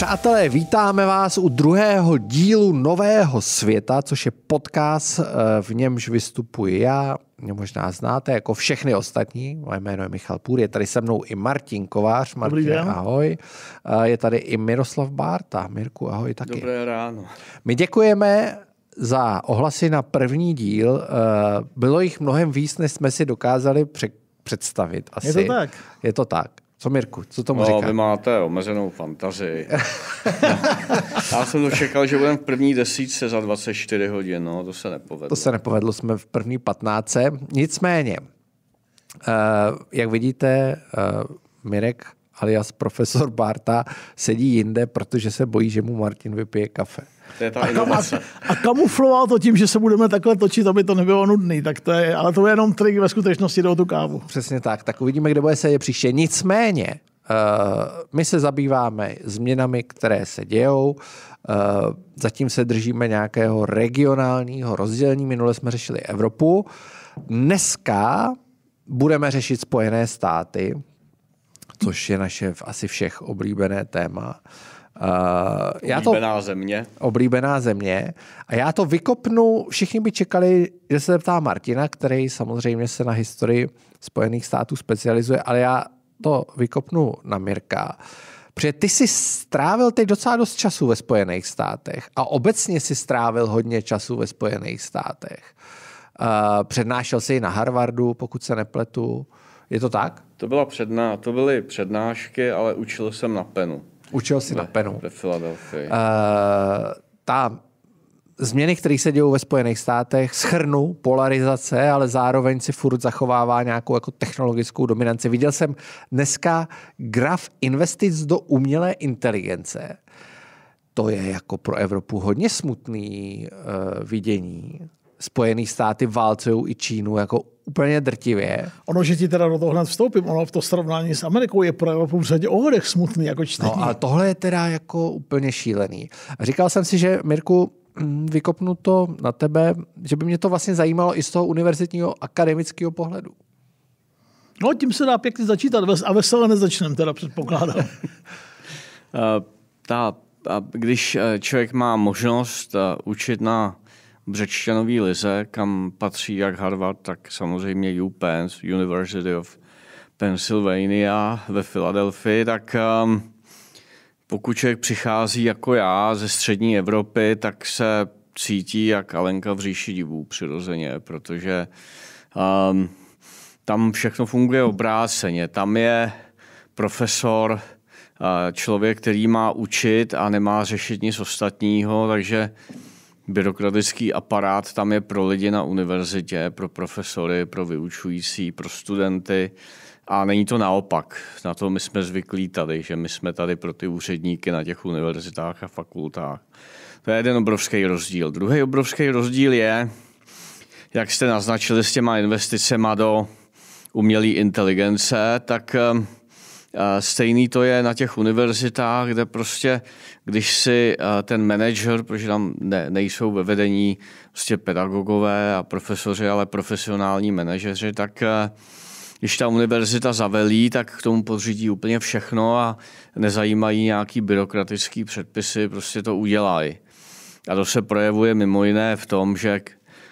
Přátelé, vítáme vás u druhého dílu Nového světa, což je podcast, eh, v němž vystupuji já, mě možná znáte, jako všechny ostatní. Moje jméno je Michal Půr, je tady se mnou i Martin Kovář. Martin, ahoj. Eh, je tady i Miroslav Bárta. Mirku, ahoj taky. Dobré ráno. My děkujeme za ohlasy na první díl. Eh, bylo jich mnohem víc, než jsme si dokázali představit. Asi. Je to tak? Je to tak. Co Mirku, co tomu no, říká? vy máte omezenou fantazii. Já jsem to čekal, že budeme v první desítce za 24 hodin, no, to se nepovedlo. To se nepovedlo, jsme v první patnáce. Nicméně, uh, jak vidíte, uh, Mirek alias profesor Barta sedí jinde, protože se bojí, že mu Martin vypije kafe. To je ta a, inovace. a, a kamufloval to tím, že se budeme takhle točit, aby to nebylo nudný. Tak to je, ale to je jenom trik ve skutečnosti do tu kávu. Přesně tak. Tak uvidíme, kde bude sedět příště. Nicméně, uh, my se zabýváme změnami, které se dějou. Uh, zatím se držíme nějakého regionálního rozdělení. Minule jsme řešili Evropu. Dneska budeme řešit Spojené státy, což je naše asi všech oblíbené téma. Uh, já oblíbená to, země. Oblíbená země. A já to vykopnu, všichni by čekali, že se zeptá Martina, který samozřejmě se na historii Spojených států specializuje, ale já to vykopnu na Mirka. Protože ty jsi strávil teď docela dost času ve Spojených státech a obecně si strávil hodně času ve Spojených státech. Uh, přednášel jsi na Harvardu, pokud se nepletu. Je to tak? To, byla předná, to byly přednášky, ale učil jsem na penu. Učil jsi ve, na penu. Ve Filadelfii. Uh, ta změny, které se dějí ve Spojených státech, schrnu polarizace, ale zároveň si furt zachovává nějakou jako technologickou dominanci. Viděl jsem dneska graf investic do umělé inteligence. To je jako pro Evropu hodně smutný uh, vidění. Spojené státy válcují i Čínu jako úplně drtivě. Ono, že ti teda do toho hned vstoupím, ono v to srovnání s Amerikou je pro Evropu v řadě ohledech smutný jako čtení. No a tohle je teda jako úplně šílený. A říkal jsem si, že Mirku, mm, vykopnu to na tebe, že by mě to vlastně zajímalo i z toho univerzitního akademického pohledu. No, tím se dá pěkně začítat a veselé nezačneme, teda předpokládám. uh, ta, a když eh, člověk má možnost uh, učit na břečťanový lize, kam patří jak Harvard, tak samozřejmě UPenn, University of Pennsylvania ve Filadelfii, tak um, pokud člověk přichází jako já ze střední Evropy, tak se cítí jak Alenka v říši divů přirozeně, protože um, tam všechno funguje obráceně. Tam je profesor, uh, člověk, který má učit a nemá řešit nic ostatního, takže byrokratický aparát tam je pro lidi na univerzitě, pro profesory, pro vyučující, pro studenty. A není to naopak. Na to my jsme zvyklí tady, že my jsme tady pro ty úředníky na těch univerzitách a fakultách. To je jeden obrovský rozdíl. Druhý obrovský rozdíl je, jak jste naznačili s těma investicemi do umělé inteligence, tak Stejný to je na těch univerzitách, kde prostě, když si ten manager, protože tam ne, nejsou ve vedení prostě pedagogové a profesoři, ale profesionální manažeři, tak když ta univerzita zavelí, tak k tomu podřídí úplně všechno a nezajímají nějaký byrokratický předpisy, prostě to udělají. A to se projevuje mimo jiné v tom, že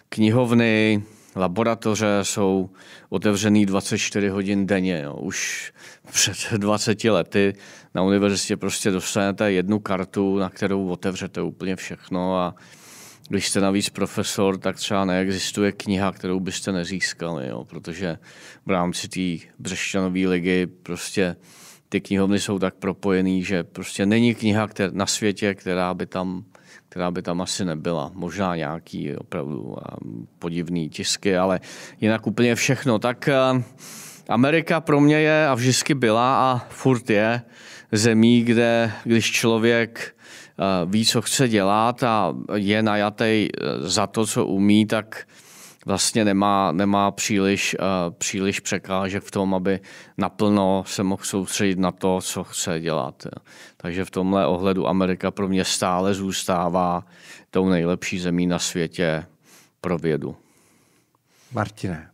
knihovny, laboratoře jsou otevřený 24 hodin denně. Jo. Už před 20 lety na univerzitě prostě dostanete jednu kartu, na kterou otevřete úplně všechno a když jste navíc profesor, tak třeba neexistuje kniha, kterou byste nezískali, jo, protože v rámci té Břešťanové ligy prostě ty knihovny jsou tak propojený, že prostě není kniha která, na světě, která by tam která by tam asi nebyla. Možná nějaký opravdu podivný tisky, ale jinak úplně všechno. Tak Amerika pro mě je a vždycky byla a furt je zemí, kde když člověk ví, co chce dělat a je najatý za to, co umí, tak vlastně nemá, nemá příliš, uh, příliš překážek v tom, aby naplno se mohl soustředit na to, co chce dělat. Takže v tomhle ohledu Amerika pro mě stále zůstává tou nejlepší zemí na světě pro vědu. Martine.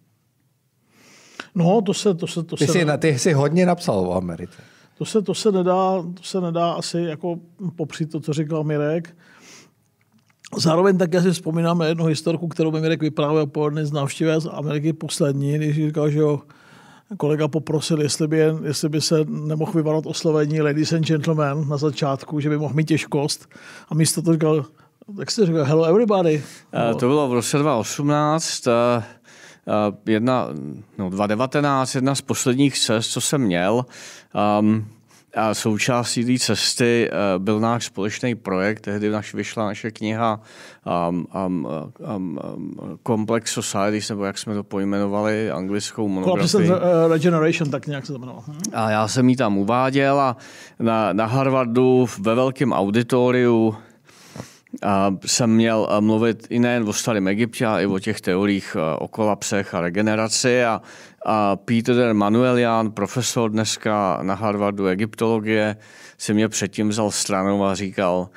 No, to se... To se, to ty, se... Jsi, ty jsi hodně napsal o Americe. To se, to se, nedá, to se nedá asi jako popřít to, co říkal Mirek. Zároveň také si vzpomínám na jednu historku, kterou mi Mirek vyprávěl po jedné z návštěvy z Ameriky poslední, když říkal, že jo, kolega poprosil, jestli by, jestli by se nemohl vyvarovat oslovení ladies and gentlemen na začátku, že by mohl mít těžkost. A místo to říkal, tak jste říkal, hello everybody. No. To bylo v roce 2018. Uh, jedna, no 2019, jedna z posledních cest, co jsem měl. Um, a součástí té cesty uh, byl náš společný projekt, tehdy naš, vyšla naše kniha um, um, um, um, Complex Societies, nebo jak jsme to pojmenovali, anglickou monografii. uh, Regeneration, tak nějak se to jmenovalo. Hm? A já jsem ji tam uváděl a na, na Harvardu ve velkém auditoriu jsem měl mluvit i nejen o starém Egyptě, ale i o těch teoriích o kolapsech a regeneraci. A, a Peter Manuelian, profesor dneska na Harvardu egyptologie, si mě předtím vzal stranou a říkal,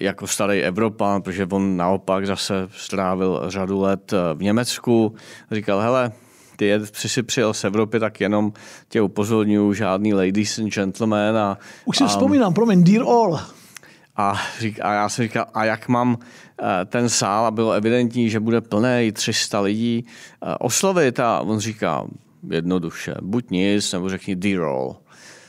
jako starý Evropan, protože on naopak zase strávil řadu let v Německu, říkal, hele, ty si přijel z Evropy, tak jenom tě upozorňuju, žádný ladies and gentlemen. A, Už si a, vzpomínám, promiň, dear all. A, řík, a já jsem říkal, a jak mám eh, ten sál, a bylo evidentní, že bude plný 300 lidí, eh, oslovit a on říká jednoduše, buď nic, nebo řekni D-roll.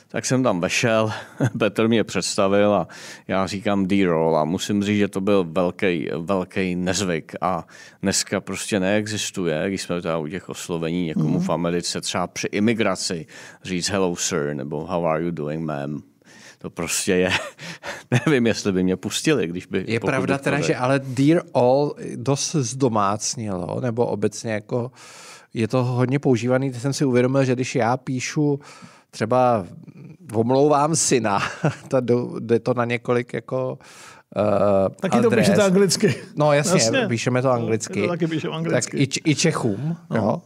Tak jsem tam vešel, Petr mě představil a já říkám D-roll a musím říct, že to byl velký, velký nezvyk a dneska prostě neexistuje, když jsme tady u těch oslovení někomu mm. v Americe, třeba při imigraci říct hello sir nebo how are you doing ma'am to prostě je, nevím, jestli by mě pustili, když by... Je pravda teda, že ale Dear All dost zdomácnilo, nebo obecně jako je to hodně používaný. Teď jsem si uvědomil, že když já píšu třeba omlouvám syna, to jde to na několik jako Uh, taky adres. to píšete anglicky. No jasně, jasně. píšeme to anglicky. No, to taky píšeme anglicky. Tak i, i Čechům. No. Jo.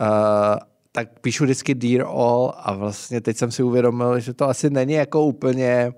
Uh, tak píšu vždycky Dear All a vlastně teď jsem si uvědomil, že to asi není jako úplně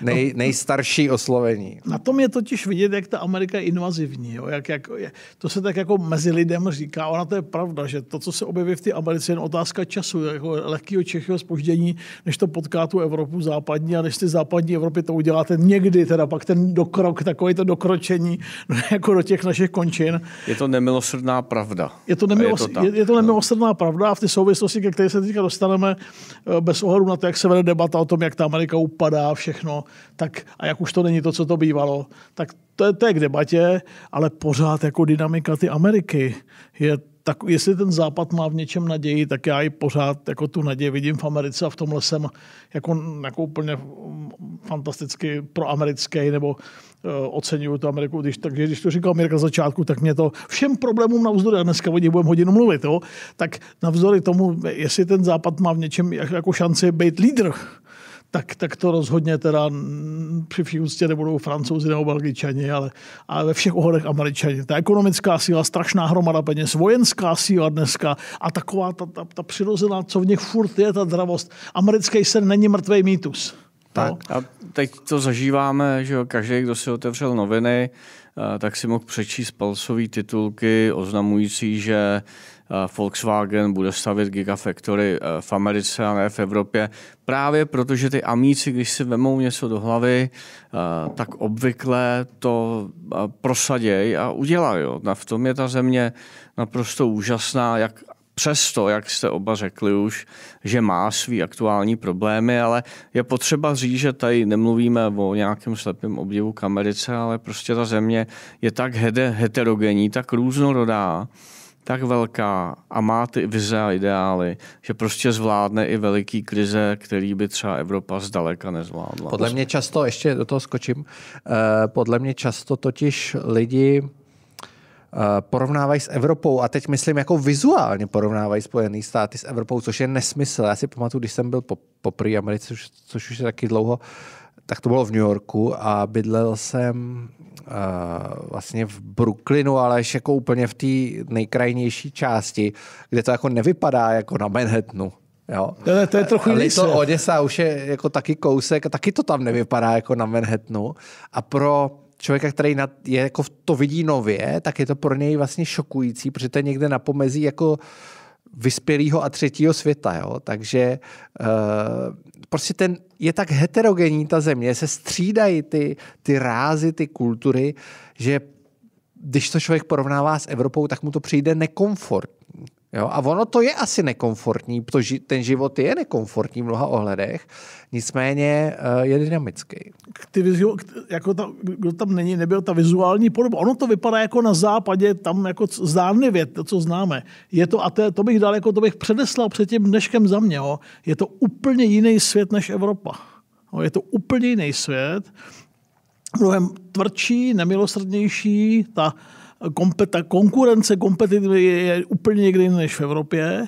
nej, nejstarší oslovení. Na tom je totiž vidět, jak ta Amerika je invazivní. Jo? Jak, jak, je, to se tak jako mezi lidem říká. Ona to je pravda, že to, co se objeví v té Americe, je jen otázka času, jako lehkého čechého spoždění, než to potká tu Evropu západní a než ty západní Evropy to uděláte někdy, teda pak ten dokrok, takový to dokročení jako do těch našich končin. Je to nemilosrdná pravda. Je to, nemilos, je to, je, je to nemilosrdná pravda a v té souvislosti, ke které se teďka dostaneme, eh, bez ohledu na to, jak se vede debata o tom, jak ta Amerika upadá, všechno, tak a jak už to není to, co to bývalo, tak to je, to je k debatě, ale pořád jako dynamika ty Ameriky je tak jestli ten západ má v něčem naději, tak já i pořád jako tu naději vidím v Americe a v tomhle jsem jako, jako úplně fantasticky proamerický nebo uh, oceňuju tu Ameriku. Když, takže když to říkal Mirka na začátku, tak mě to všem problémům navzdory, a dneska o nich budeme hodinu mluvit, jo, tak navzdory tomu, jestli ten západ má v něčem jako šanci být lídr, tak, tak to rozhodně teda při vší úctě nebudou francouzi nebo belgičani, ale, ale ve všech ohledech američani. Ta ekonomická síla, strašná hromada peněz, vojenská síla dneska a taková ta, ta, ta přirozená, co v nich furt je, ta dravost. Americký sen není mrtvý mýtus. Tak. A teď to zažíváme, že každý, kdo si otevřel noviny, eh, tak si mohl přečíst palcové titulky oznamující, že Volkswagen bude stavět gigafactory eh, v Americe a ne v Evropě. Právě protože ty amíci, když si vemou něco do hlavy, eh, tak obvykle to eh, prosadějí a udělají. V tom je ta země naprosto úžasná, jak přesto, jak jste oba řekli už, že má svý aktuální problémy, ale je potřeba říct, že tady nemluvíme o nějakém slepém obdivu k Americe, ale prostě ta země je tak heterogenní, tak různorodá, tak velká a má ty vize a ideály, že prostě zvládne i veliký krize, který by třeba Evropa zdaleka nezvládla. Podle mě často, ještě do toho skočím, eh, podle mě často totiž lidi eh, porovnávají s Evropou a teď myslím jako vizuálně porovnávají Spojené státy s Evropou, což je nesmysl. Já si pamatuju, když jsem byl po, po Americe, což, což už je taky dlouho, tak to bylo v New Yorku a bydlel jsem uh, vlastně v Brooklynu, ale ještě jako úplně v té nejkrajnější části, kde to jako nevypadá jako na Manhattanu. Jo. To, je, to je trochu jiný to Oděsa už je jako taky kousek, taky to tam nevypadá jako na Manhattanu. A pro člověka, který je jako to vidí nově, tak je to pro něj vlastně šokující, protože to je někde na pomezí jako vyspělého a třetího světa. Jo? Takže uh, prostě ten, je tak heterogenní ta země, se střídají ty, ty rázy, ty kultury, že když to člověk porovnává s Evropou, tak mu to přijde nekomfortní. Jo? A ono to je asi nekomfortní, protože ten život je nekomfortní v mnoha ohledech, nicméně uh, je dynamický. Ty vizu, jako ta, kdo tam není, nebyl ta vizuální podoba. Ono to vypadá jako na západě, tam jako zdánlivě, to, co známe. Je to, a to, to bych dal, jako to bych předeslal před tím dneškem za mě. Jo. Je to úplně jiný svět než Evropa. Jo. Je to úplně jiný svět mnohem tvrdší, nemilosrdnější, ta, ta konkurence kompetitivy je úplně někde jiné než v Evropě.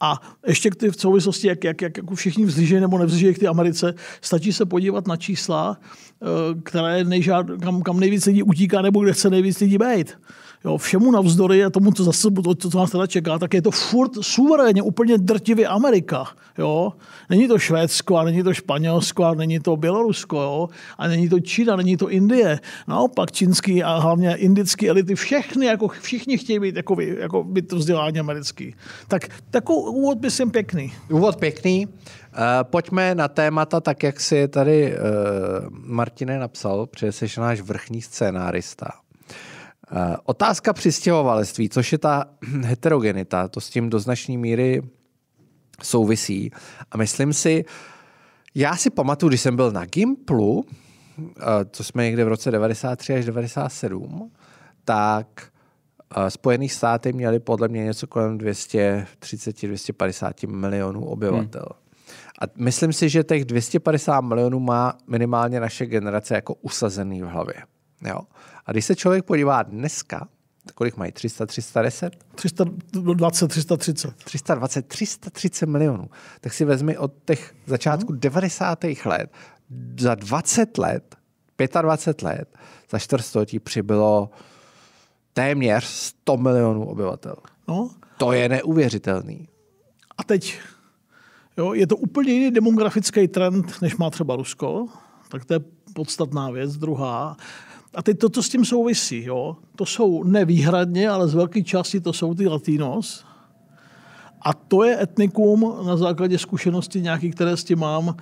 A ještě k ty v souvislosti, jak, jak, jak, jak všichni vzlížejí nebo nevzlížejí k té Americe, stačí se podívat na čísla, eh, které nejžád, kam, kam nejvíc lidí utíká nebo kde chce nejvíc lidí být jo, všemu navzdory a tomu, co zase to, co nás teda čeká, tak je to furt suverénně úplně drtivě Amerika. Jo? Není to Švédsko, a není to Španělsko, a není to Bělorusko, jo? a není to Čína, není to Indie. Naopak čínský a hlavně indický elity, všechny, jako všichni chtějí být, jako, jako být to vzdělání americký. Tak takový úvod myslím pěkný. Úvod pěkný. Uh, pojďme na témata, tak jak si tady uh, Martine napsal, protože jsi náš vrchní scénárista. Eh, otázka přistěhovalectví, což je ta heterogenita, to s tím do značné míry souvisí. A myslím si, já si pamatuju, když jsem byl na Gimplu, co eh, jsme někde v roce 93 až 97, tak eh, Spojené státy měly podle mě něco kolem 230-250 milionů obyvatel. Hmm. A myslím si, že těch 250 milionů má minimálně naše generace jako usazený v hlavě. Jo? A když se člověk podívá dneska, kolik mají? 300, 310? 320, 330. 320, 330 milionů. Tak si vezmi od těch začátku no. 90. let, za 20 let, 25 let, za čtvrtstoletí přibylo téměř 100 milionů obyvatel. No. To je neuvěřitelný. A teď jo, je to úplně jiný demografický trend, než má třeba Rusko, tak to je podstatná věc. Druhá, a teď to, co s tím souvisí, jo? to jsou nevýhradně, ale z velké části to jsou ty latinos. A to je etnikum na základě zkušenosti nějaký, které s tím mám.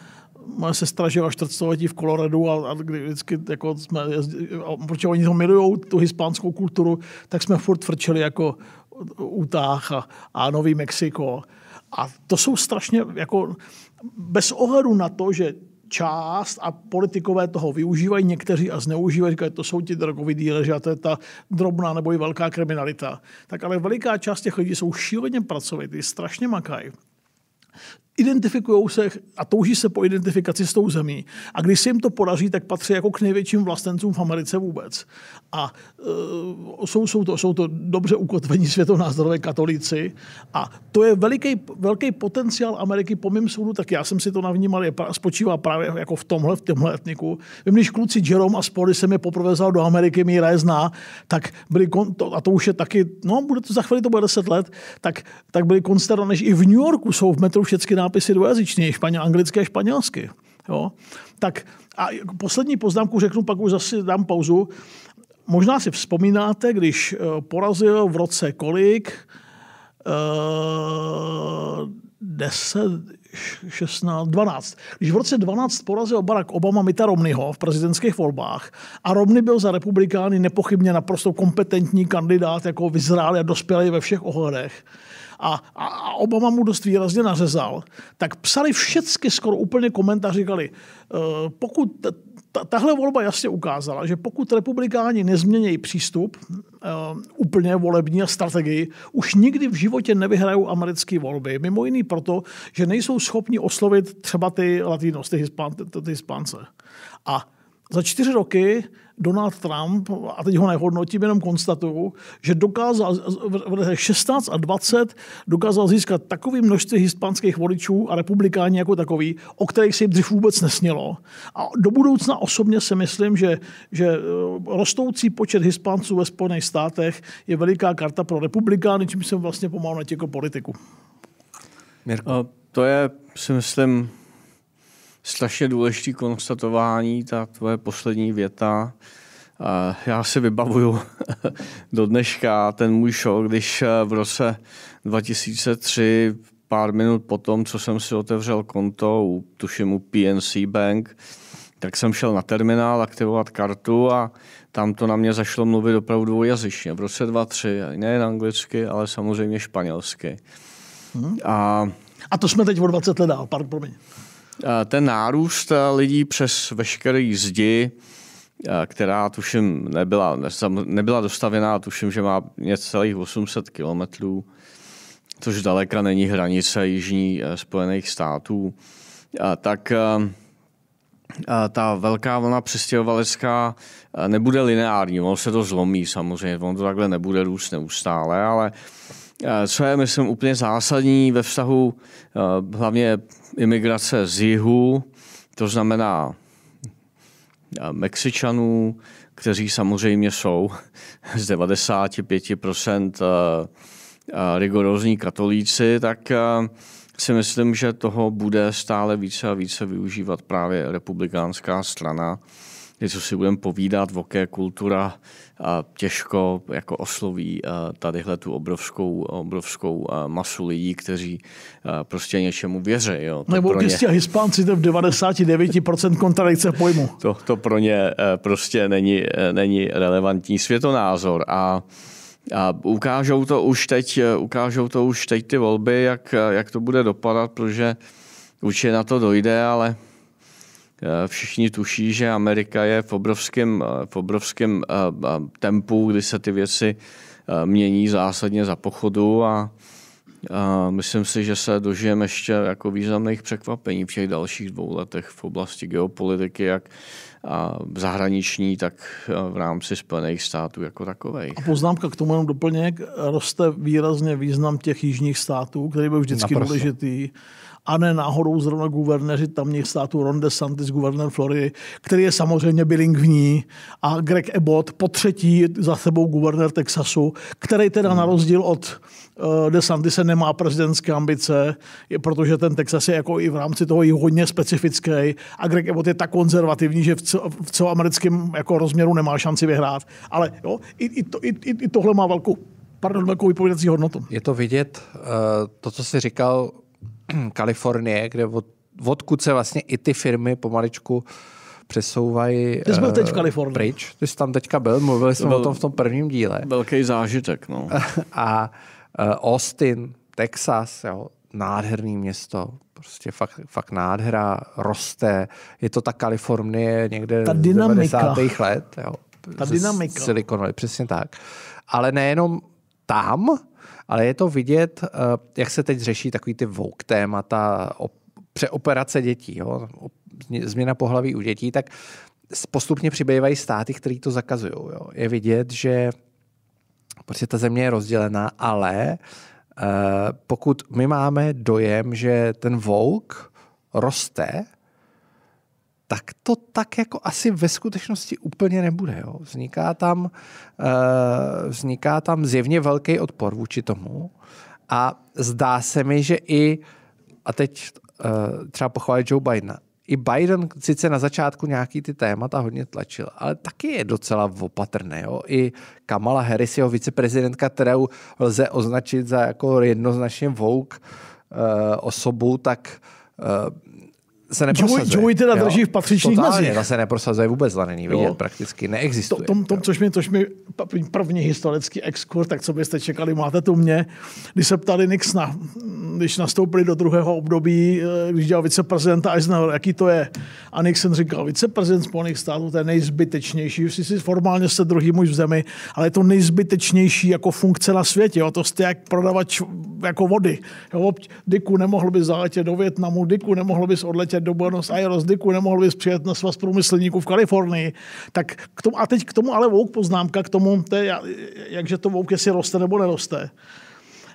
Moje sestra žila čtvrtstoletí v Koloradu a, a kdy vždycky jako jsme jezdili, protože oni to milují, tu hispánskou kulturu, tak jsme furt frčeli jako Utah a, a Nový Mexiko. A to jsou strašně jako bez ohledu na to, že část a politikové toho využívají, někteří a zneužívají, říkají, to jsou ti drogoví díleři a to je ta drobná nebo i velká kriminalita. Tak ale veliká část těch lidí jsou šíleně pracovitý, strašně makají identifikují se a touží se po identifikaci s tou zemí. A když se jim to podaří, tak patří jako k největším vlastencům v Americe vůbec. A uh, jsou, jsou, to, jsou to dobře ukotvení světonázorové katolíci. A to je veliký, velký potenciál Ameriky po mém soudu, tak já jsem si to navnímal, je, spočívá právě jako v tomhle, v tomhle etniku. Vím, když kluci Jerome a Spory se mi poprvé do Ameriky, mi zná, tak byli, a to už je taky, no, bude to za chvíli, to bude 10 let, tak, tak byli konsternovaní, že i v New Yorku jsou v metru všechny nápisy dvojazyčný, španěl, anglicky a španělsky. Jo? Tak a poslední poznámku řeknu, pak už zase dám pauzu. Možná si vzpomínáte, když eh, porazil v roce kolik? Uh, 10, 16, 12. Když v roce 12 porazil Barack Obama Mita Romneyho v prezidentských volbách a Romney byl za republikány nepochybně naprosto kompetentní kandidát, jako vyzrálý a dospělý ve všech ohledech, a, a, a Obama mu dost výrazně nařezal, tak psali všechny skoro úplně komentáři, říkali, uh, pokud ta, tahle volba jasně ukázala, že pokud republikáni nezmění přístup uh, úplně volební a strategii, už nikdy v životě nevyhrajou americké volby. Mimo jiný proto, že nejsou schopni oslovit třeba ty latinos, ty, ty hispánce. A za čtyři roky Donald Trump, a teď ho nehodnotím, jenom konstatuju, že dokázal v 16 a 20 dokázal získat takové množství hispánských voličů a republikáni jako takový, o kterých se jim dřív vůbec nesnělo. A do budoucna osobně si myslím, že, že eh, rostoucí počet hispánců ve Spojených státech je veliká karta pro republikány, čím jsem vlastně pomalu na jako politiku. Mirko. To je, si myslím, strašně důležité konstatování, ta tvoje poslední věta, Já si vybavuju do dneška ten můj show, když v roce 2003 pár minut potom, co jsem si otevřel konto, u, tuším u PNC Bank, tak jsem šel na terminál aktivovat kartu a tam to na mě zašlo mluvit opravdu dvojjazyčně. V roce 2003, nejen anglicky, ale samozřejmě španělsky. Hmm. A, a to jsme teď o 20 let dál, pardon, promiň. Ten nárůst lidí přes veškeré zdi, která tuším nebyla, nebyla dostavěná, tuším, že má necelých 800 kilometrů, což daleka není hranice jižní eh, Spojených států, tak eh, ta velká vlna přistěhovalecká eh, nebude lineární, ono se to zlomí samozřejmě, ono to takhle nebude růst neustále, ale co je, myslím, úplně zásadní ve vztahu hlavně imigrace z jihu, to znamená Mexičanů, kteří samozřejmě jsou z 95% rigorózní katolíci, tak si myslím, že toho bude stále více a více využívat právě republikánská strana. Něco si budeme povídat, voké kultura a těžko jako osloví tadyhle tu obrovskou, obrovskou masu lidí, kteří prostě něčemu věří. Jo. To Nebo ně... a Hispánci to v 99% kontradikce pojmu. To, to pro ně prostě není, není relevantní světonázor. A a ukážou to už teď, ukážou to už teď ty volby, jak, jak to bude dopadat, protože určitě na to dojde, ale všichni tuší, že Amerika je v obrovském, eh, v obrovském eh, tempu, kdy se ty věci mění zásadně za pochodu a, a myslím si, že se dožijeme ještě jako významných překvapení v těch dalších dvou letech v oblasti geopolitiky, jak a zahraniční, tak v rámci Spojených států jako takovej. A poznámka k tomu jenom doplněk, roste výrazně význam těch jižních států, který byl vždycky Naprosto. důležitý a ne náhodou zrovna guvernéři tamních států Ron DeSantis, guvernér Floridy, který je samozřejmě bilingvní a Greg Abbott po třetí za sebou guvernér Texasu, který teda na rozdíl od uh, DeSantise nemá prezidentské ambice, protože ten Texas je jako i v rámci toho i hodně specifický a Greg Abbott je tak konzervativní, že v, cel, v celoamerickém jako rozměru nemá šanci vyhrát. Ale jo, i, i, to, i, i tohle má velkou pardon, velkou vypovědací hodnotu. Je to vidět, uh, to, co jsi říkal, Kalifornie, kde od, odkud se vlastně i ty firmy pomaličku přesouvají. Ty jsi byl teď v eh, Kalifornii. Pryč. Ty jsi tam teďka byl, mluvili jsme byl o tom v tom prvním díle. Velký zážitek, no. A uh, Austin, Texas, jo, nádherný město, prostě fakt, fakt nádhera, roste. Je to ta Kalifornie někde ta dynamika. 90. let. Jo, ta dynamika. Silicon Valley, přesně tak. Ale nejenom tam, ale je to vidět, eh, jak se teď řeší takový ty vouk témata, přeoperace dětí, jo, změna pohlaví u dětí, tak postupně přibývají státy, které to zakazují. Jo. Je vidět, že prostě ta země je rozdělená, ale uh, pokud my máme dojem, že ten vouk roste, tak to tak jako asi ve skutečnosti úplně nebude. Jo. Vzniká, tam, uh, vzniká tam zjevně velký odpor vůči tomu a zdá se mi, že i, a teď uh, třeba pochválit Joe Bidena, i Biden sice na začátku nějaký ty témata hodně tlačil, ale taky je docela opatrný. Jo? I Kamala Harris, jeho viceprezidentka, kterou lze označit za jako jednoznačně vouk uh, osobu, tak uh, se neprosazuje. Joey, Joey teda drží v patřičných Totálně, mezích. se neprosazuje vůbec, zla není vidět, jo. prakticky neexistuje. To, tom, tom, což mi, což mi první historický exkurs, tak co byste čekali, máte tu mě, když se ptali Nixona, když nastoupili do druhého období, eh, když dělal viceprezidenta Eisenhower, jaký to je. A Nixon říkal, viceprezident Spojených států, to je nejzbytečnější, si formálně jste druhý muž v zemi, ale je to nejzbytečnější jako funkce na světě. Jo. To jste jak prodavač jako vody. Jo. Diku nemohl by zaletět do Větnamu, Diku nemohl bys odletět do Buenos Aires, Diku, nemohl bys přijet na svaz průmyslníků v Kalifornii. Tak k tomu, a teď k tomu ale vouk poznámka, k tomu, to je, jakže to vouk, jestli roste nebo neroste.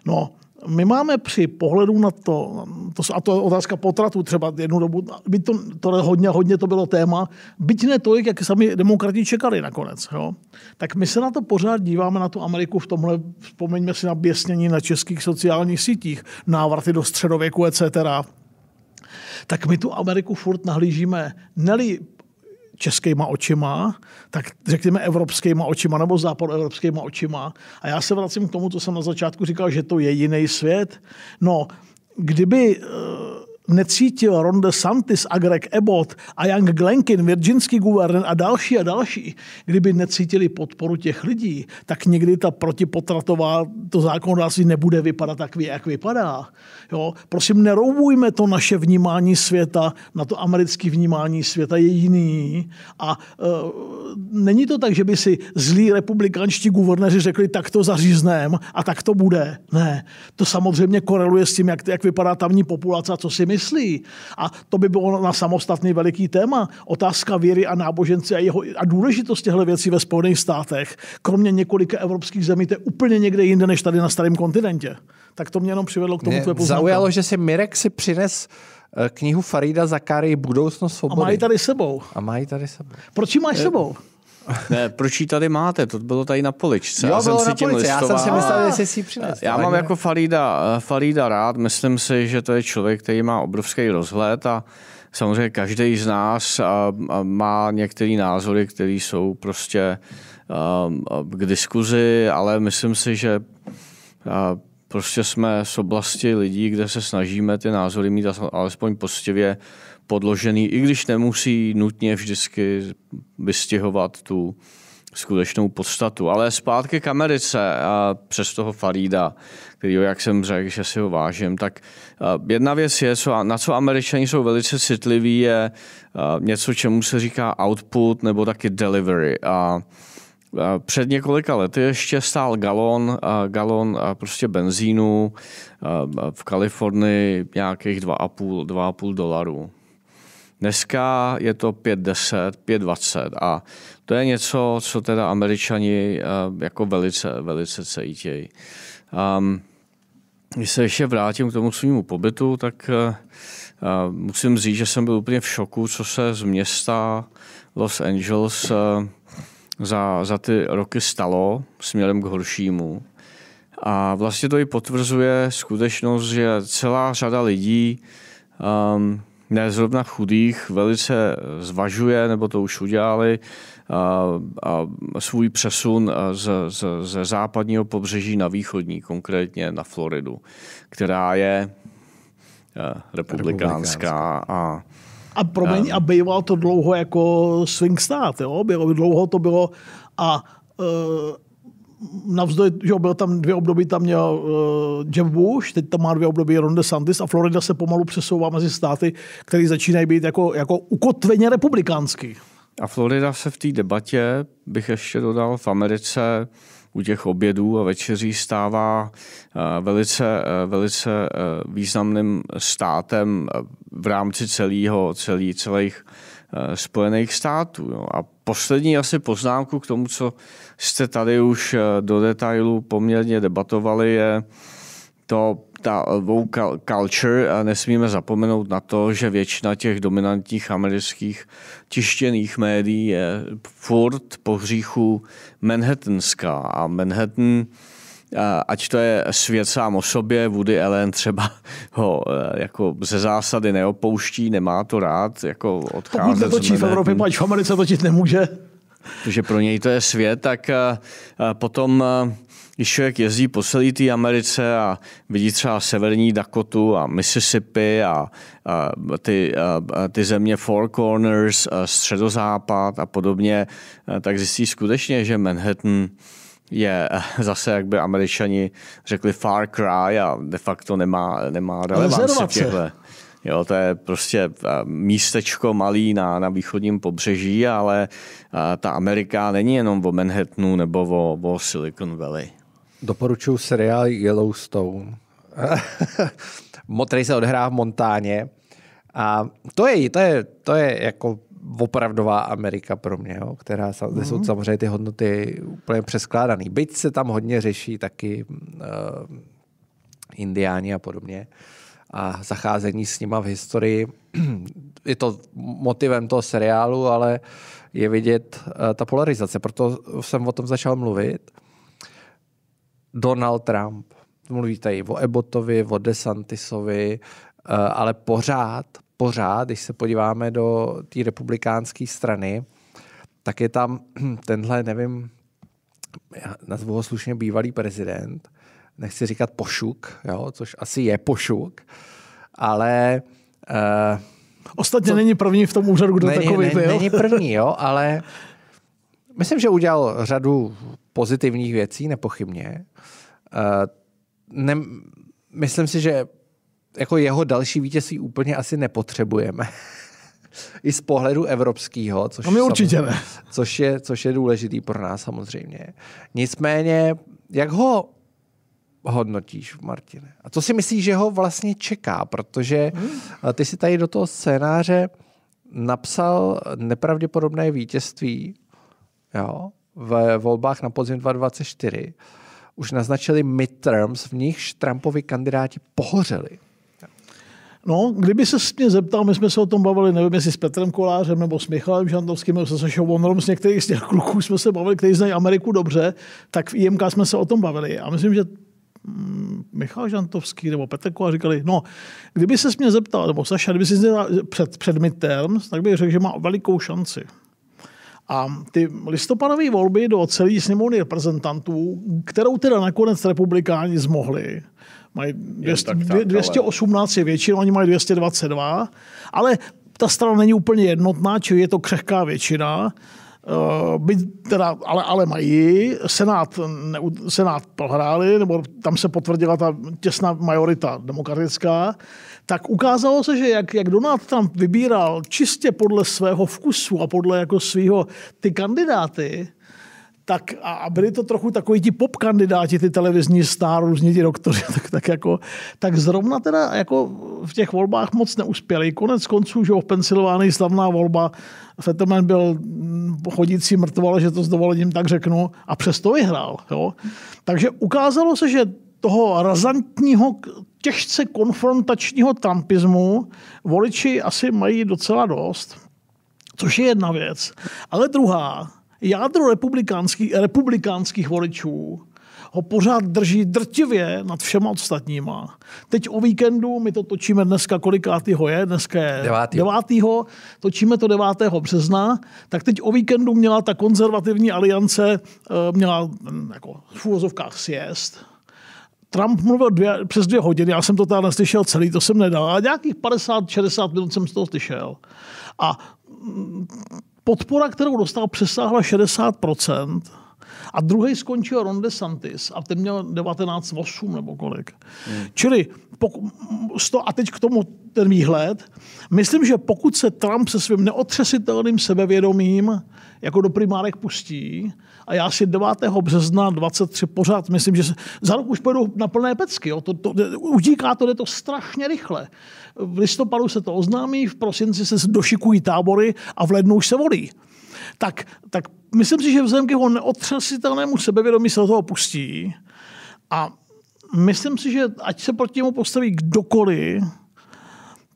No, my máme při pohledu na to, to a to je otázka potratu třeba jednu dobu, byť to, to hodně, hodně to bylo téma, byť ne tolik, jak sami demokrati čekali nakonec. Jo? Tak my se na to pořád díváme, na tu Ameriku v tomhle, vzpomeňme si na běsnění na českých sociálních sítích, návraty do středověku, etc tak my tu Ameriku furt nahlížíme neli českýma očima, tak řekněme evropskýma očima nebo západoevropskýma očima. A já se vracím k tomu, co jsem na začátku říkal, že to je jiný svět. No, kdyby necítil Ron DeSantis a Greg Abbott a Young Glenkin, virginský guvernér a další a další, kdyby necítili podporu těch lidí, tak někdy ta protipotratová, to zákonodárství nebude vypadat tak, jak vypadá. Jo? Prosím, neroubujme to naše vnímání světa na to americké vnímání světa je jiný. A e, není to tak, že by si zlí republikanští guvernéři řekli, tak to zaříznem a tak to bude. Ne. To samozřejmě koreluje s tím, jak, jak vypadá tamní populace a co si myslí. A to by bylo na samostatný veliký téma. Otázka víry a náboženství a, jeho, a důležitost těchto věcí ve Spojených státech, kromě několika evropských zemí, to je úplně někde jinde než tady na starém kontinentě. Tak to mě jenom přivedlo k tomu poznámka. Zaujalo, že si Mirek si přines eh, knihu Farida Zakary Budoucnost svobody. A mají tady sebou. A mají tady sebou. Proč ji máš sebou? Ne, proč ji tady máte? To bylo tady na poličce. Jo, já jsem si tím Já jsem si myslel, že jsi ji přinesl. Já mám jako Farida, Farida rád. Myslím si, že to je člověk, který má obrovský rozhled a samozřejmě každý z nás má některé názory, které jsou prostě k diskuzi, ale myslím si, že prostě jsme z oblasti lidí, kde se snažíme ty názory mít alespoň postivě podložený, i když nemusí nutně vždycky vystěhovat tu skutečnou podstatu. Ale zpátky k Americe a přes toho Farida, který, jak jsem řekl, že si ho vážím, tak jedna věc je, co, na co američani jsou velice citliví, je něco, čemu se říká output nebo taky delivery. A před několika lety ještě stál galon, galon prostě benzínu v Kalifornii nějakých 2,5, 2,5 dolarů. Dneska je to 5,10, 5,20 a to je něco, co teda američani jako velice, velice cítějí. Um, když se ještě vrátím k tomu svýmu pobytu, tak uh, musím říct, že jsem byl úplně v šoku, co se z města Los Angeles uh, za, za ty roky stalo směrem k horšímu. A vlastně to i potvrzuje skutečnost, že celá řada lidí, um, ne zrovna chudých, velice zvažuje, nebo to už udělali, a, a svůj přesun z, z, ze západního pobřeží na východní, konkrétně na Floridu, která je republikánská, republikánská. a a promiň, a býval to dlouho jako swing stát, jo? Bylo, dlouho to bylo a uh, navzdory, že byl tam dvě období, tam měl uh, Jeff Bush, teď tam má dvě období Ron DeSantis a Florida se pomalu přesouvá mezi státy, které začínají být jako, jako ukotveně republikánský. A Florida se v té debatě, bych ještě dodal, v Americe u těch obědů a večeří stává eh, velice, eh, velice eh, významným státem v rámci celého, celý, celých Spojených států. Jo. A poslední asi poznámku k tomu, co jste tady už do detailu poměrně debatovali, je to ta vocal culture. A nesmíme zapomenout na to, že většina těch dominantních amerických tištěných médií je furt po hříchu Manhattanská a Manhattan ať to je svět sám o sobě, Woody Allen třeba ho e, jako ze zásady neopouští, nemá to rád, jako odcházet Pokud netočí v Evropě, pač v Americe točit nemůže. Protože pro něj to je svět, tak potom když člověk jezdí po celé té Americe a vidí třeba severní Dakotu a Mississippi a, a, ty, a ty země Four Corners, a středozápad a podobně, tak zjistí skutečně, že Manhattan je zase, jak by američani řekli, far cry a de facto nemá, nemá relevanci v těchto. Jo, to je prostě místečko malý na, na východním pobřeží, ale ta Amerika není jenom o Manhattanu nebo o, o Silicon Valley. Doporučuji seriál Yellowstone, který se odehrává v Montáně. A to je, to je, to je jako opravdová Amerika pro mě, jo, která mm. jsou mhm. samozřejmě ty hodnoty úplně přeskládané. Byť se tam hodně řeší taky uh, indiáni a podobně a zacházení s nima v historii. je to motivem toho seriálu, ale je vidět uh, ta polarizace. Proto jsem o tom začal mluvit. Donald Trump. Mluví tady o Ebotovi, o DeSantisovi, eh, ale pořád pořád, když se podíváme do té republikánské strany, tak je tam tenhle, nevím, já nazvu ho slušně bývalý prezident, nechci říkat pošuk, jo, což asi je pošuk, ale... Uh, Ostatně co, není první v tom úřadu, kdo není, takový byl. Není první, jo, ale myslím, že udělal řadu pozitivních věcí, nepochybně. Uh, ne, myslím si, že jako jeho další vítězství úplně asi nepotřebujeme. I z pohledu evropského, což, no my určitě ne. což, je, což je důležitý pro nás samozřejmě. Nicméně, jak ho hodnotíš, Martine? A co si myslíš, že ho vlastně čeká? Protože hmm. ty si tady do toho scénáře napsal nepravděpodobné vítězství jo, v volbách na podzim 2024. Už naznačili midterms, v nichž Trumpovi kandidáti pohořeli. No, kdyby se mě zeptal, my jsme se o tom bavili, nevím, jestli s Petrem Kolářem nebo s Michalem Žantovským nebo se Sašou Vonrom, s některých z těch kluků jsme se bavili, kteří znají Ameriku dobře, tak v IMK jsme se o tom bavili. A myslím, že mm, Michal Žantovský nebo Petr Kolář říkali, no, kdyby se mě zeptal, nebo Saša, kdyby si před, před midterms, tak bych řekl, že má velikou šanci. A ty listopadové volby do celé sněmovny reprezentantů, kterou teda nakonec republikáni zmohli, Mají 200, tak, tak, 218 je většina, oni mají 222, ale ta strana není úplně jednotná, čili je to křehká většina. Uh, byť teda, ale, ale mají, Senát, ne, Senát prohráli, nebo tam se potvrdila ta těsná majorita demokratická, tak ukázalo se, že jak, jak Donald Trump vybíral čistě podle svého vkusu a podle jako svého ty kandidáty, tak a byli to trochu takový ti pop kandidáti, ty televizní star, různí ti doktoři, tak, tak, jako, tak zrovna teda jako v těch volbách moc neuspěli. Konec konců, že v Pensylvánii slavná volba, Fetterman byl chodící mrtvol, že to s dovolením tak řeknu, a přesto vyhrál. Jo? Takže ukázalo se, že toho razantního, těžce konfrontačního trumpismu voliči asi mají docela dost, což je jedna věc. Ale druhá, jádro republikánských, republikánských voličů ho pořád drží drtivě nad všema ostatníma. Teď o víkendu, my to točíme dneska, kolikátýho je, dneska je 9. 9. točíme to 9. března, tak teď o víkendu měla ta konzervativní aliance, eh, měla hm, jako v úvozovkách sjezd, Trump mluvil dvě, přes dvě hodiny, já jsem to tady neslyšel celý, to jsem nedal, ale nějakých 50-60 minut jsem z toho slyšel. A hm, podpora, kterou dostal, přesáhla 60%. A druhý skončil Ron DeSantis a ten měl 19,8 nebo kolik. Hmm. Čili poku, sto, a teď k tomu ten výhled. Myslím, že pokud se Trump se svým neotřesitelným sebevědomím jako do primárek pustí, a já si 9. března 23 pořád myslím, že za rok už pojedu na plné pecky. Jo. To, to, utíká to, jde to strašně rychle. V listopadu se to oznámí, v prosinci se došikují tábory a v lednu už se volí. Tak, tak myslím si, že vzhledem k jeho neotřesitelnému sebevědomí se toho pustí a myslím si, že ať se proti němu postaví kdokoliv,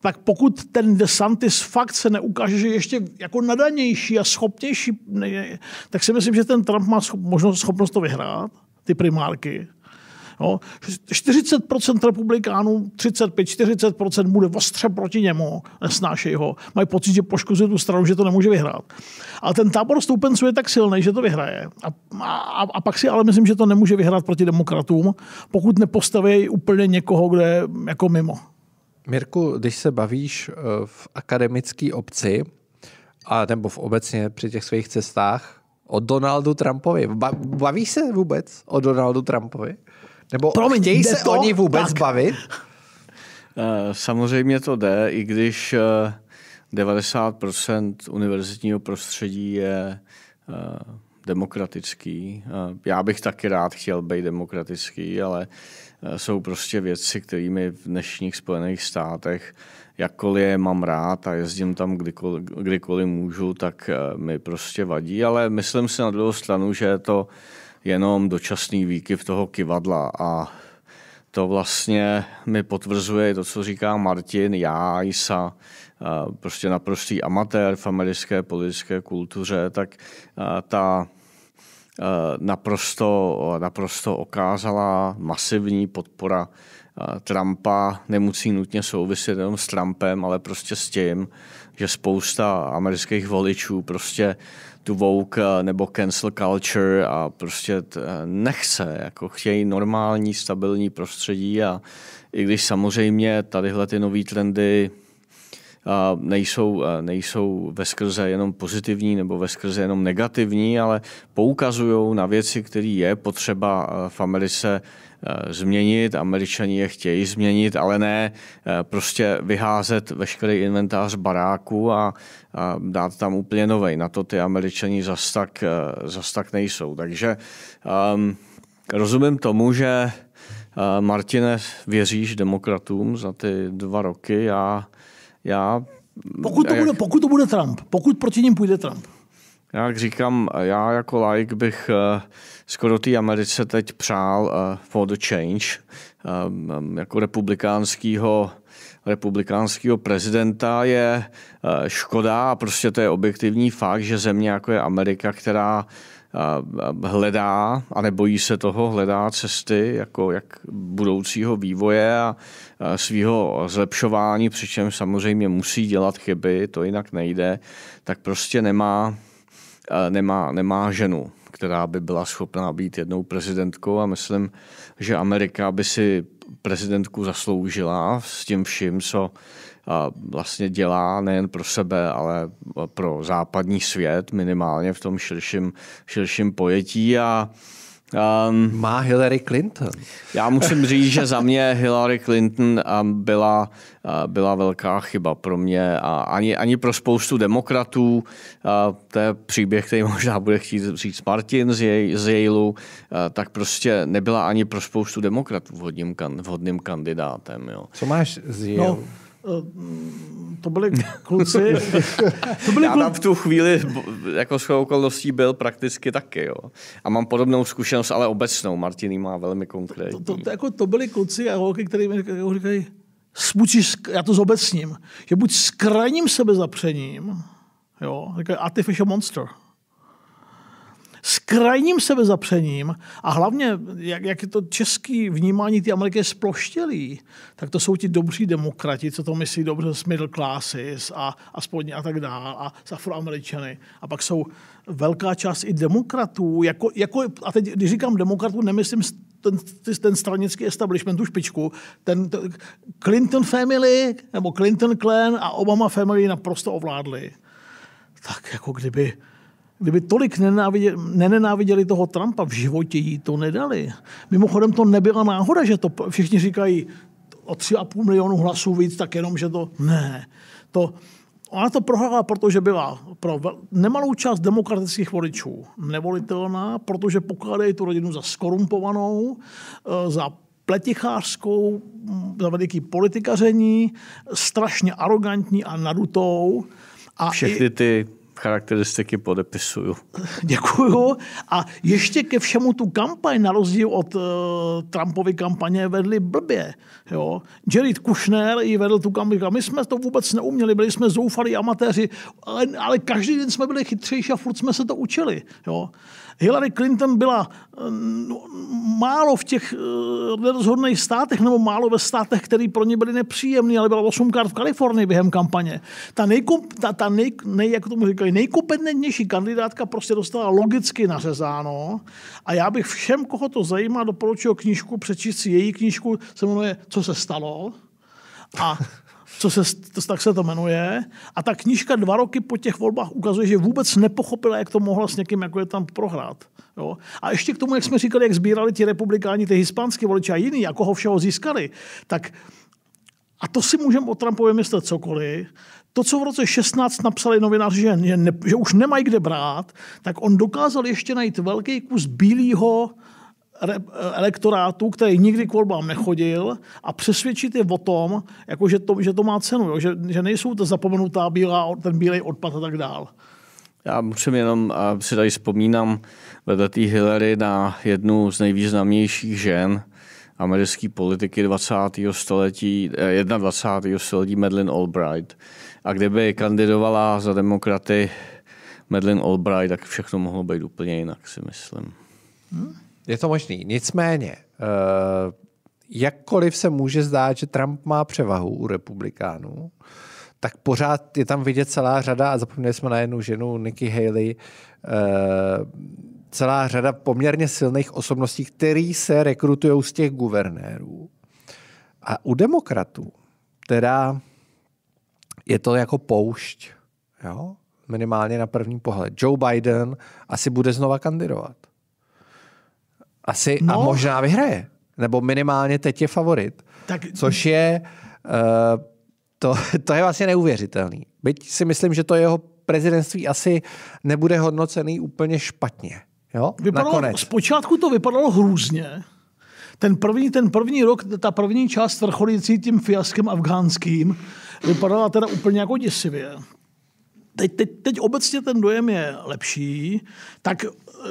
tak pokud ten DeSantis fakt se neukáže, že ještě jako nadanější a schopnější, tak si myslím, že ten Trump má schop, možnost, schopnost to vyhrát, ty primárky. No, 40% republikánů, 35-40% bude ostře proti němu, nesnášejí ho. Mají pocit, že poškozuje tu stranu, že to nemůže vyhrát. Ale ten tábor stoupenců je tak silný, že to vyhraje. A, a, a pak si ale myslím, že to nemůže vyhrát proti demokratům, pokud nepostaví úplně někoho, kde je jako mimo. Mirku, když se bavíš eh, v akademické obci, a nebo v obecně při těch svých cestách o Donaldu Trumpovi. Bavíš se vůbec o Donaldu Trumpovi? Nebo Promiň, chtějí se to? oni vůbec tak. bavit? Eh, samozřejmě to jde, i když 90% eh, univerzitního prostředí je demokratický. Já bych taky rád chtěl být demokratický, ale Eh, jsou prostě věci, kterými v dnešních Spojených státech, jakkoliv je mám rád a jezdím tam kdykoliv, kdykoliv můžu, tak eh, mi prostě vadí, ale myslím si na druhou stranu, že je to jenom dočasný výkyv toho kivadla. A to vlastně mi potvrzuje to, co říká Martin, já, Isa, eh, prostě naprostý amatér v americké politické kultuře, tak ta Eh, naprosto, naprosto okázala masivní podpora Trumpa nemusí nutně souviset jenom s Trumpem, ale prostě s tím, že spousta amerických voličů prostě tu woke nebo cancel culture a prostě nechce, jako chtějí normální, stabilní prostředí a i když samozřejmě tadyhle ty nové trendy nejsou, nejsou ve skrze jenom pozitivní nebo ve skrze jenom negativní, ale poukazují na věci, které je potřeba v Americe změnit. Američani je chtějí změnit, ale ne prostě vyházet veškerý inventář baráku a, a dát tam úplně novej. Na to ty Američani zas tak, zas tak nejsou. Takže um, rozumím tomu, že Martine, věříš demokratům za ty dva roky? Já já, pokud, to jak, bude, pokud to bude Trump, pokud proti ním půjde Trump. Jak říkám, já jako like bych uh, skoro té Americe teď přál uh, for the change um, jako republikánského republikánského prezidenta je škoda a prostě to je objektivní fakt, že země jako je Amerika, která hledá a nebojí se toho, hledá cesty jako jak budoucího vývoje a svého zlepšování, přičem samozřejmě musí dělat chyby, to jinak nejde, tak prostě nemá, nemá, nemá ženu, která by byla schopná být jednou prezidentkou a myslím, že Amerika by si prezidentku zasloužila s tím vším, co vlastně dělá nejen pro sebe, ale pro západní svět, minimálně v tom širším, širším pojetí. A Um, Má Hillary Clinton. Já musím říct, že za mě Hillary Clinton byla, byla velká chyba pro mě a ani, ani pro spoustu demokratů. To je příběh, který možná bude chtít říct Martin z, jej, z Yaleu, tak prostě nebyla ani pro spoustu demokratů vhodným, vhodným kandidátem. Jo. Co máš z Yale? No to byli kluci. to byli Já tam v tu chvíli jako s okolností byl prakticky taky. Jo. A mám podobnou zkušenost, ale obecnou. Martiny má velmi konkrétní. To, to, to, jako, to byli kluci a holky, kteří mi jako říkají, buď, já to zobecním, že buď s krajním sebezapřením, jo, říkají artificial monster, s krajním sebezapřením a hlavně, jak, jak je to český vnímání ty Ameriky sploštělý, tak to jsou ti dobří demokrati, co to myslí dobře s middle classes a, a spodně a tak dále a s afroameričany. A pak jsou velká část i demokratů, jako, jako, a teď, když říkám demokratů, nemyslím ten, ten stranický establishment, tu špičku, ten, ten Clinton family, nebo Clinton clan a Obama family naprosto ovládli. Tak jako kdyby Kdyby tolik nenáviděli, nenáviděli toho Trumpa, v životě jí to nedali. Mimochodem to nebyla náhoda, že to všichni říkají o 3,5 milionu hlasů víc, tak jenom, že to ne. To, ona to prohrála, protože byla pro nemalou část demokratických voličů nevolitelná, protože pokládají tu rodinu za skorumpovanou, eh, za pletichářskou, za veliký politikaření, strašně arrogantní a nadutou. A Všechny ty charakteristiky podepisuju. Děkuju. A ještě ke všemu tu kampaň, na rozdíl od uh, Trumpovy kampaně, vedli blbě. Jo? Jared Kushner ji vedl tu kampaň. My jsme to vůbec neuměli, byli jsme zoufalí amatéři, ale, ale každý den jsme byli chytřejší a furt jsme se to učili. Jo? Hillary Clinton byla eh, no, málo v těch eh, nerozhodných státech, nebo málo ve státech, které pro ně byly nepříjemné, ale byla osmkrát v Kalifornii během kampaně. Ta, nejkom, ta, ta nej, nej, jak tomu říkají, nejkompetentnější kandidátka prostě dostala logicky nařezáno a já bych všem, koho to zajímá, doporučil knížku, přečíst si její knížku, se jmenuje Co se stalo. A co se, tak se to jmenuje. A ta knížka dva roky po těch volbách ukazuje, že vůbec nepochopila, jak to mohla s někým, jako je tam prohrát. Jo? A ještě k tomu, jak jsme říkali, jak sbírali ti republikáni, ty hispánské voliči a jiný, jako ho všeho získali, tak a to si můžeme o Trumpově myslet cokoliv. To, co v roce 16 napsali novináři, že, ne, že už nemají kde brát, tak on dokázal ještě najít velký kus bílého elektorátu, který nikdy k volbám nechodil a přesvědčit je o tom, jako že, to, že to má cenu, jo? Že, že nejsou to zapomenutá bílá, ten bílej odpad a tak dál. Já musím jenom, a si tady vzpomínám vedle té Hillary na jednu z nejvýznamnějších žen americké politiky 20. století, 21. Eh, století Madeleine Albright. A kdyby kandidovala za demokraty Madeleine Albright, tak všechno mohlo být úplně jinak, si myslím. Hmm? Je to možný. Nicméně, uh, jakkoliv se může zdát, že Trump má převahu u republikánů, tak pořád je tam vidět celá řada, a zapomněli jsme na jednu ženu, Nikki Haley, eh, celá řada poměrně silných osobností, který se rekrutují z těch guvernérů. A u demokratů teda je to jako poušť, jo? minimálně na první pohled. Joe Biden asi bude znova kandidovat. Asi no. a možná vyhraje. Nebo minimálně teď je favorit. Tak... Což je, uh, to, to je vlastně neuvěřitelný. Byť si myslím, že to jeho prezidentství asi nebude hodnocený úplně špatně. Jo? Vypadalo, Nakonec. Zpočátku to vypadalo hrůzně. Ten první, ten první rok, ta první část vrcholící tím fiaskem afgánským, vypadala teda úplně jako děsivě. Teď, teď, teď obecně ten dojem je lepší, tak eh,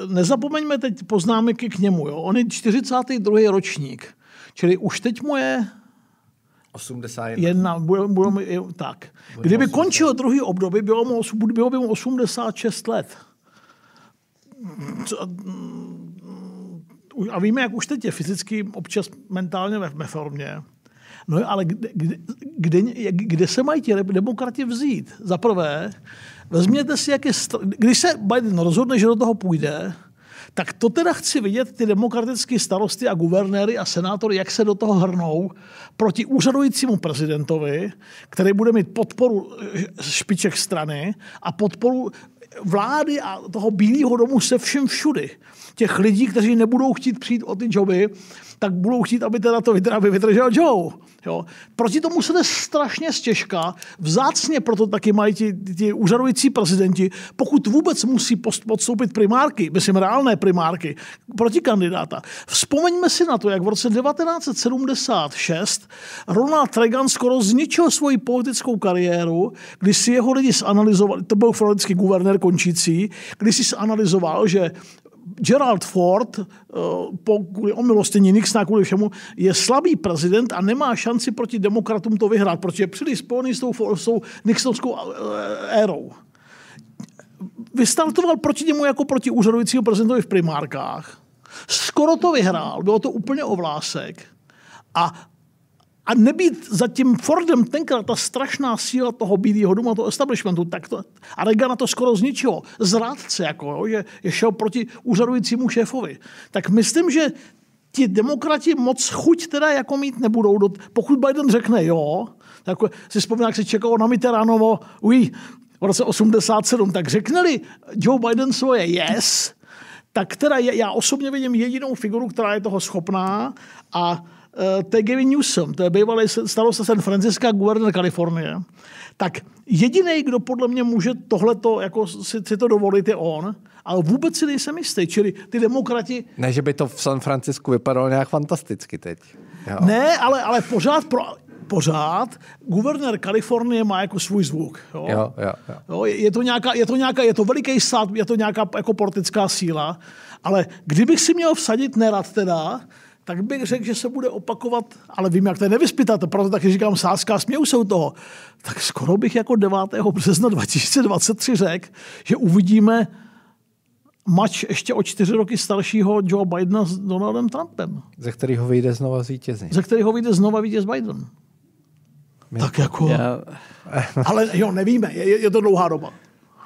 nezapomeňme teď poznámky k němu. Jo? On je 42. ročník, čili už teď mu je 81. Jedna, bylo, bylo, tak. Kdyby končil druhý období, bylo, mu, bylo by mu 86 let. A víme, jak už teď je fyzicky, občas mentálně ve formě. No ale kde, kde, kde, se mají ti demokrati vzít? Za prvé, vezměte si, jak je, když se Biden rozhodne, že do toho půjde, tak to teda chci vidět ty demokratické starosty a guvernéry a senátory, jak se do toho hrnou proti úřadujícímu prezidentovi, který bude mít podporu eh, špiček strany a podporu vlády a toho bílého domu se všem všudy. Těch lidí, kteří nebudou chtít přijít o ty joby, tak budou chtít, aby teda to aby vydržel Joe. Jo. Proti tomu se jde strašně stěžka. Vzácně proto taky mají ti, ti úřadující prezidenti, pokud vůbec musí podstoupit primárky, myslím reálné primárky, proti kandidáta. Vzpomeňme si na to, jak v roce 1976 Ronald Reagan skoro zničil svoji politickou kariéru, když si jeho lidi zanalizovali, to byl floridický guvernér končící, když si zanalizoval, že Gerald Ford, eh, po, kvůli omilosti Nixona, kvůli všemu, je slabý prezident a nemá šanci proti demokratům to vyhrát, protože je příliš spojený s tou, s tou Nixonskou eh, érou. Vystartoval proti němu jako proti úřadujícího prezidentovi v primárkách. Skoro to vyhrál, bylo to úplně ovlásek. A a nebýt za tím Fordem tenkrát ta strašná síla toho bílého domu, toho establishmentu, tak to, a Reagana to skoro zničilo. Zrádce, jako, jo, že je šel proti úřadujícímu šéfovi. Tak myslím, že ti demokrati moc chuť teda jako mít nebudou. Pokud Biden řekne jo, tak si vzpomínám, jak se čekalo na Mitterrandovo, uj, v roce 87, tak řekne-li Joe Biden svoje yes, tak teda já osobně vidím jedinou figuru, která je toho schopná a to je Gavin Newsom, to je bývalý starosta San Francisco, guvernér Kalifornie. Tak jediný, kdo podle mě může tohleto, jako si, si to dovolit, je on, ale vůbec si nejsem jistý. Čili ty demokrati... Ne, že by to v San Francisku vypadalo nějak fantasticky teď. Jo. Ne, ale, ale pořád pro, pořád guvernér Kalifornie má jako svůj zvuk. Jo? Jo, jo, jo. Jo, je, to nějaká, je to nějaká, je to veliký stát, je to nějaká jako politická síla, ale kdybych si měl vsadit nerad teda, tak bych řekl, že se bude opakovat, ale vím, jak to je nevyspytat, proto taky říkám sázka, směju se u toho. Tak skoro bych jako 9. března 2023 řekl, že uvidíme mač ještě o čtyři roky staršího Joe Bidena s Donaldem Trumpem. Ze kterého vyjde znova vítězí. Ze kterého vyjde znova vítěz Biden. Mě tak jako... Já... Ale jo, nevíme, je, je to dlouhá doba.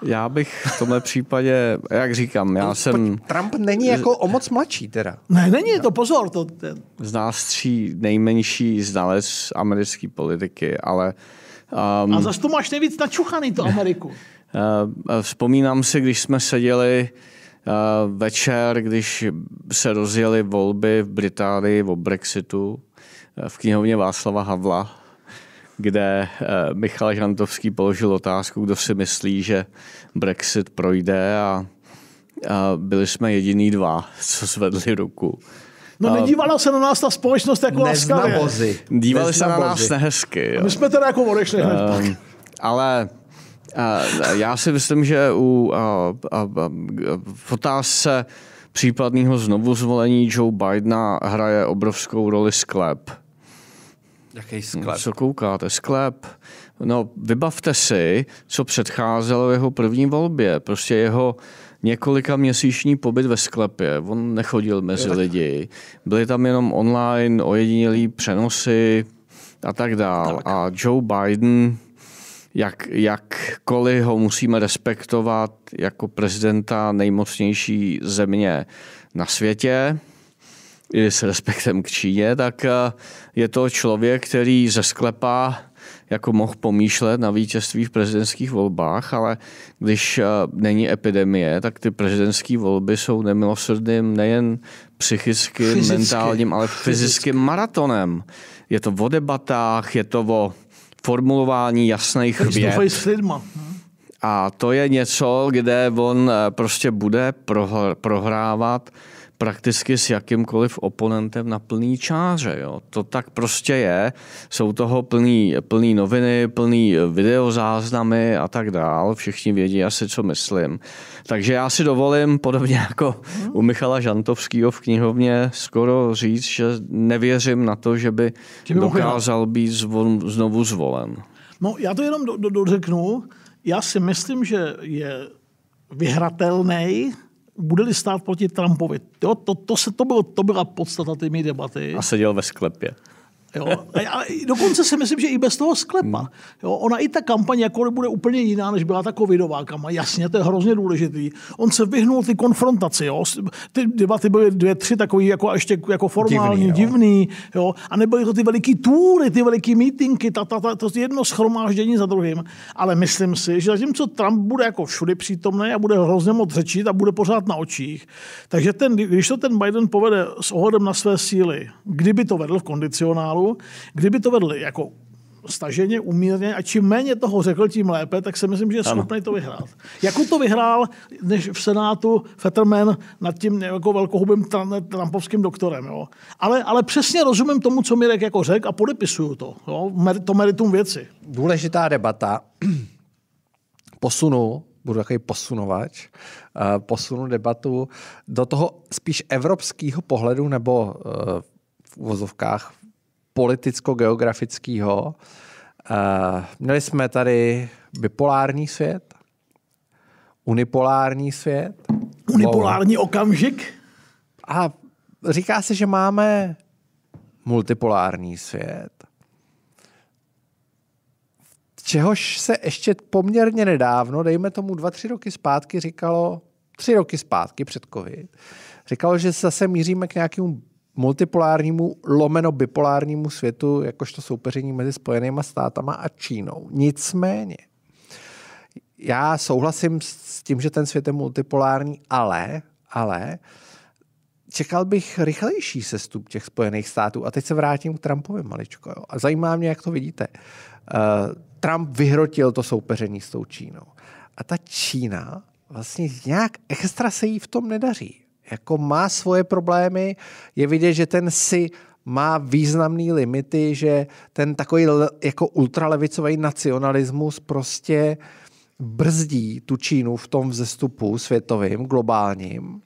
Já bych v tomhle případě, jak říkám, já jsem... Trump není jako o moc mladší teda. Ne, není to, pozor. To, ten... Z nás tří nejmenší znalec americké politiky, ale... Um, A zase to máš nejvíc načuchaný, to Ameriku. Uh, vzpomínám si, když jsme seděli uh, večer, když se rozjeli volby v Británii o Brexitu uh, v knihovně Václava Havla kde eh, Michal Žantovský položil otázku, kdo si myslí, že Brexit projde a, a byli jsme jediný dva, co zvedli ruku. No nedívala se na nás ta společnost jako laskavě. Dívali se na nás nehezky. Jo. My jsme teda jako odešli hned um, pak. Ale uh, já si myslím, že u uh, uh, v otázce případného znovu zvolení Joe Bidena hraje obrovskou roli sklep Jaký sklep? Co koukáte? Sklep. No, vybavte si, co předcházelo jeho první volbě. Prostě jeho několika měsíční pobyt ve sklepě. On nechodil mezi lidi. Byly tam jenom online ojedinělý přenosy a tak dál. Tak. A Joe Biden, jak, jakkoliv ho musíme respektovat jako prezidenta nejmocnější země na světě, i s respektem k Číně, tak eh, je to člověk, který ze sklepa jako mohl pomýšlet na vítězství v prezidentských volbách, ale když eh, není epidemie, tak ty prezidentské volby jsou nemilosrdným nejen psychickým, Fyzicky. mentálním, ale fyzickým maratonem. Je to o debatách, je to o formulování jasných věd. A to je něco, kde on eh, prostě bude prohrávat prakticky s jakýmkoliv oponentem na plný čáře. Jo. To tak prostě je. Jsou toho plný, plný noviny, plný videozáznamy a tak dál. Všichni vědí asi, co myslím. Takže já si dovolím, podobně jako u Michala Žantovského v knihovně, skoro říct, že nevěřím na to, že by dokázal být zvon, znovu zvolen. No, já to jenom do, do, dořeknu. Já si myslím, že je vyhratelný bude-li stát proti Trumpovi. Jo, to, to, se, to, bylo, to byla podstata té debaty. A seděl ve sklepě. Jo? A dokonce si myslím, že i bez toho sklepa. Hmm. Jo? Ona i ta kampaň jako bude úplně jiná, než byla ta covidová kampaň. Jasně, to je hrozně důležitý. On se vyhnul ty konfrontaci. Jo? Ty debaty byly dvě, tři takový jako ještě jako formální, divný. Jo. divný jo? A nebyly to ty veliký túry, ty veliký mítinky, ta, ta, ta, to jedno schromáždění za druhým. Ale myslím si, že zatímco Trump bude jako všude přítomný a bude hrozně moc řečit a bude pořád na očích, takže ten, když to ten Biden povede s ohledem na své síly, kdyby to vedl v kondicionálu, Kdyby to vedli jako staženě, umírně a čím méně toho řekl, tím lépe, tak si myslím, že je schopný to vyhrát. Jako to vyhrál než v Senátu Fetterman nad tím jako velkohubým trumpovským doktorem. Jo. Ale, ale přesně rozumím tomu, co Mirek jako řekl a podepisuju to. Jo. To meritum věci. Důležitá debata. Posunu, budu takový posunovač, eh, posunu debatu do toho spíš evropského pohledu nebo eh, v uvozovkách politicko-geografického. Uh, měli jsme tady bipolární svět, unipolární svět. Unipolární okamžik? A říká se, že máme multipolární svět. Čehož se ještě poměrně nedávno, dejme tomu dva, tři roky zpátky, říkalo, tři roky zpátky před COVID, říkalo, že zase míříme k nějakému multipolárnímu lomeno bipolárnímu světu, jakožto soupeření mezi Spojenými státama a Čínou. Nicméně, já souhlasím s tím, že ten svět je multipolární, ale, ale čekal bych rychlejší sestup těch Spojených států. A teď se vrátím k Trumpovi maličko. Jo. A zajímá mě, jak to vidíte. Uh, Trump vyhrotil to soupeření s tou Čínou. A ta Čína vlastně nějak extra se jí v tom nedaří jako má svoje problémy, je vidět, že ten si má významné limity, že ten takový jako ultralevicový nacionalismus prostě brzdí tu Čínu v tom vzestupu světovým, globálním.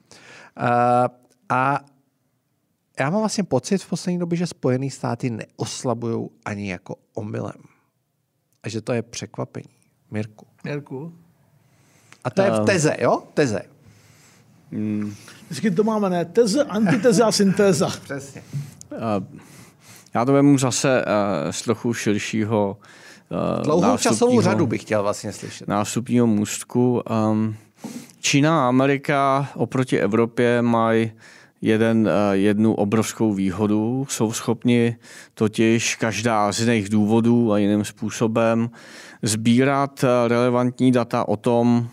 A já mám vlastně pocit v poslední době, že Spojené státy neoslabují ani jako omylem. A že to je překvapení. Mirku. Mirku. A to je v teze, jo? Teze. Hmm. Vždycky to máme, ne? Teze, antiteze a syntéza. Přesně. Já to vemu zase z trochu širšího Dlouhou časovou řadu bych chtěl vlastně slyšet. Nástupního můstku. Um, Čína a Amerika oproti Evropě mají jeden, jednu obrovskou výhodu. Jsou schopni totiž každá z jiných důvodů a jiným způsobem sbírat relevantní data o tom,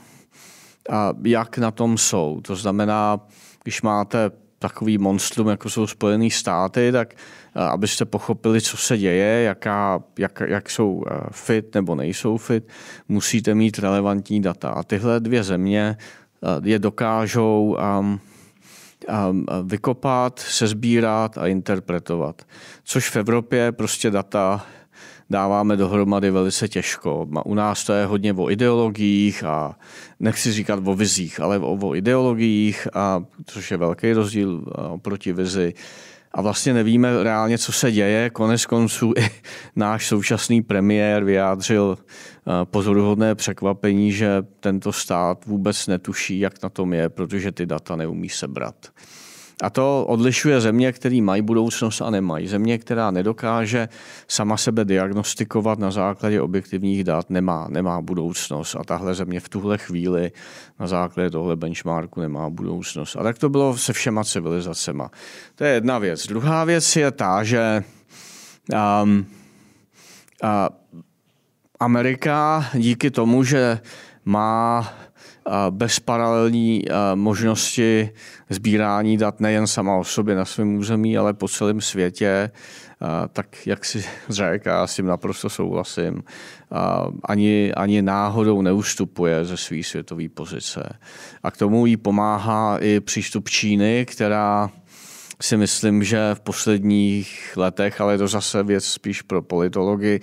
jak na tom jsou. To znamená, když máte takový monstrum, jako jsou Spojené státy, tak abyste pochopili, co se děje, jaká, jak, jak jsou fit nebo nejsou fit, musíte mít relevantní data. A tyhle dvě země je dokážou um, um, vykopat, sezbírat a interpretovat. Což v Evropě prostě data dáváme dohromady velice těžko. U nás to je hodně o ideologiích a nechci říkat o vizích, ale o, o ideologiích, a, což je velký rozdíl oproti vizi. a vlastně nevíme reálně, co se děje. Konec konců i náš současný premiér vyjádřil pozoruhodné překvapení, že tento stát vůbec netuší, jak na tom je, protože ty data neumí sebrat. A to odlišuje země, které mají budoucnost a nemají. Země, která nedokáže sama sebe diagnostikovat na základě objektivních dat, nemá, nemá budoucnost. A tahle země v tuhle chvíli na základě tohle benchmarku nemá budoucnost. A tak to bylo se všema civilizacemi. To je jedna věc. Druhá věc je ta, že um, uh, Amerika díky tomu, že má bezparalelní možnosti sbírání dat nejen sama o sobě na svém území, ale po celém světě, tak jak si řekl, já s tím naprosto souhlasím, ani, ani náhodou neustupuje ze své světové pozice. A k tomu jí pomáhá i přístup Číny, která si myslím, že v posledních letech, ale to zase věc spíš pro politology,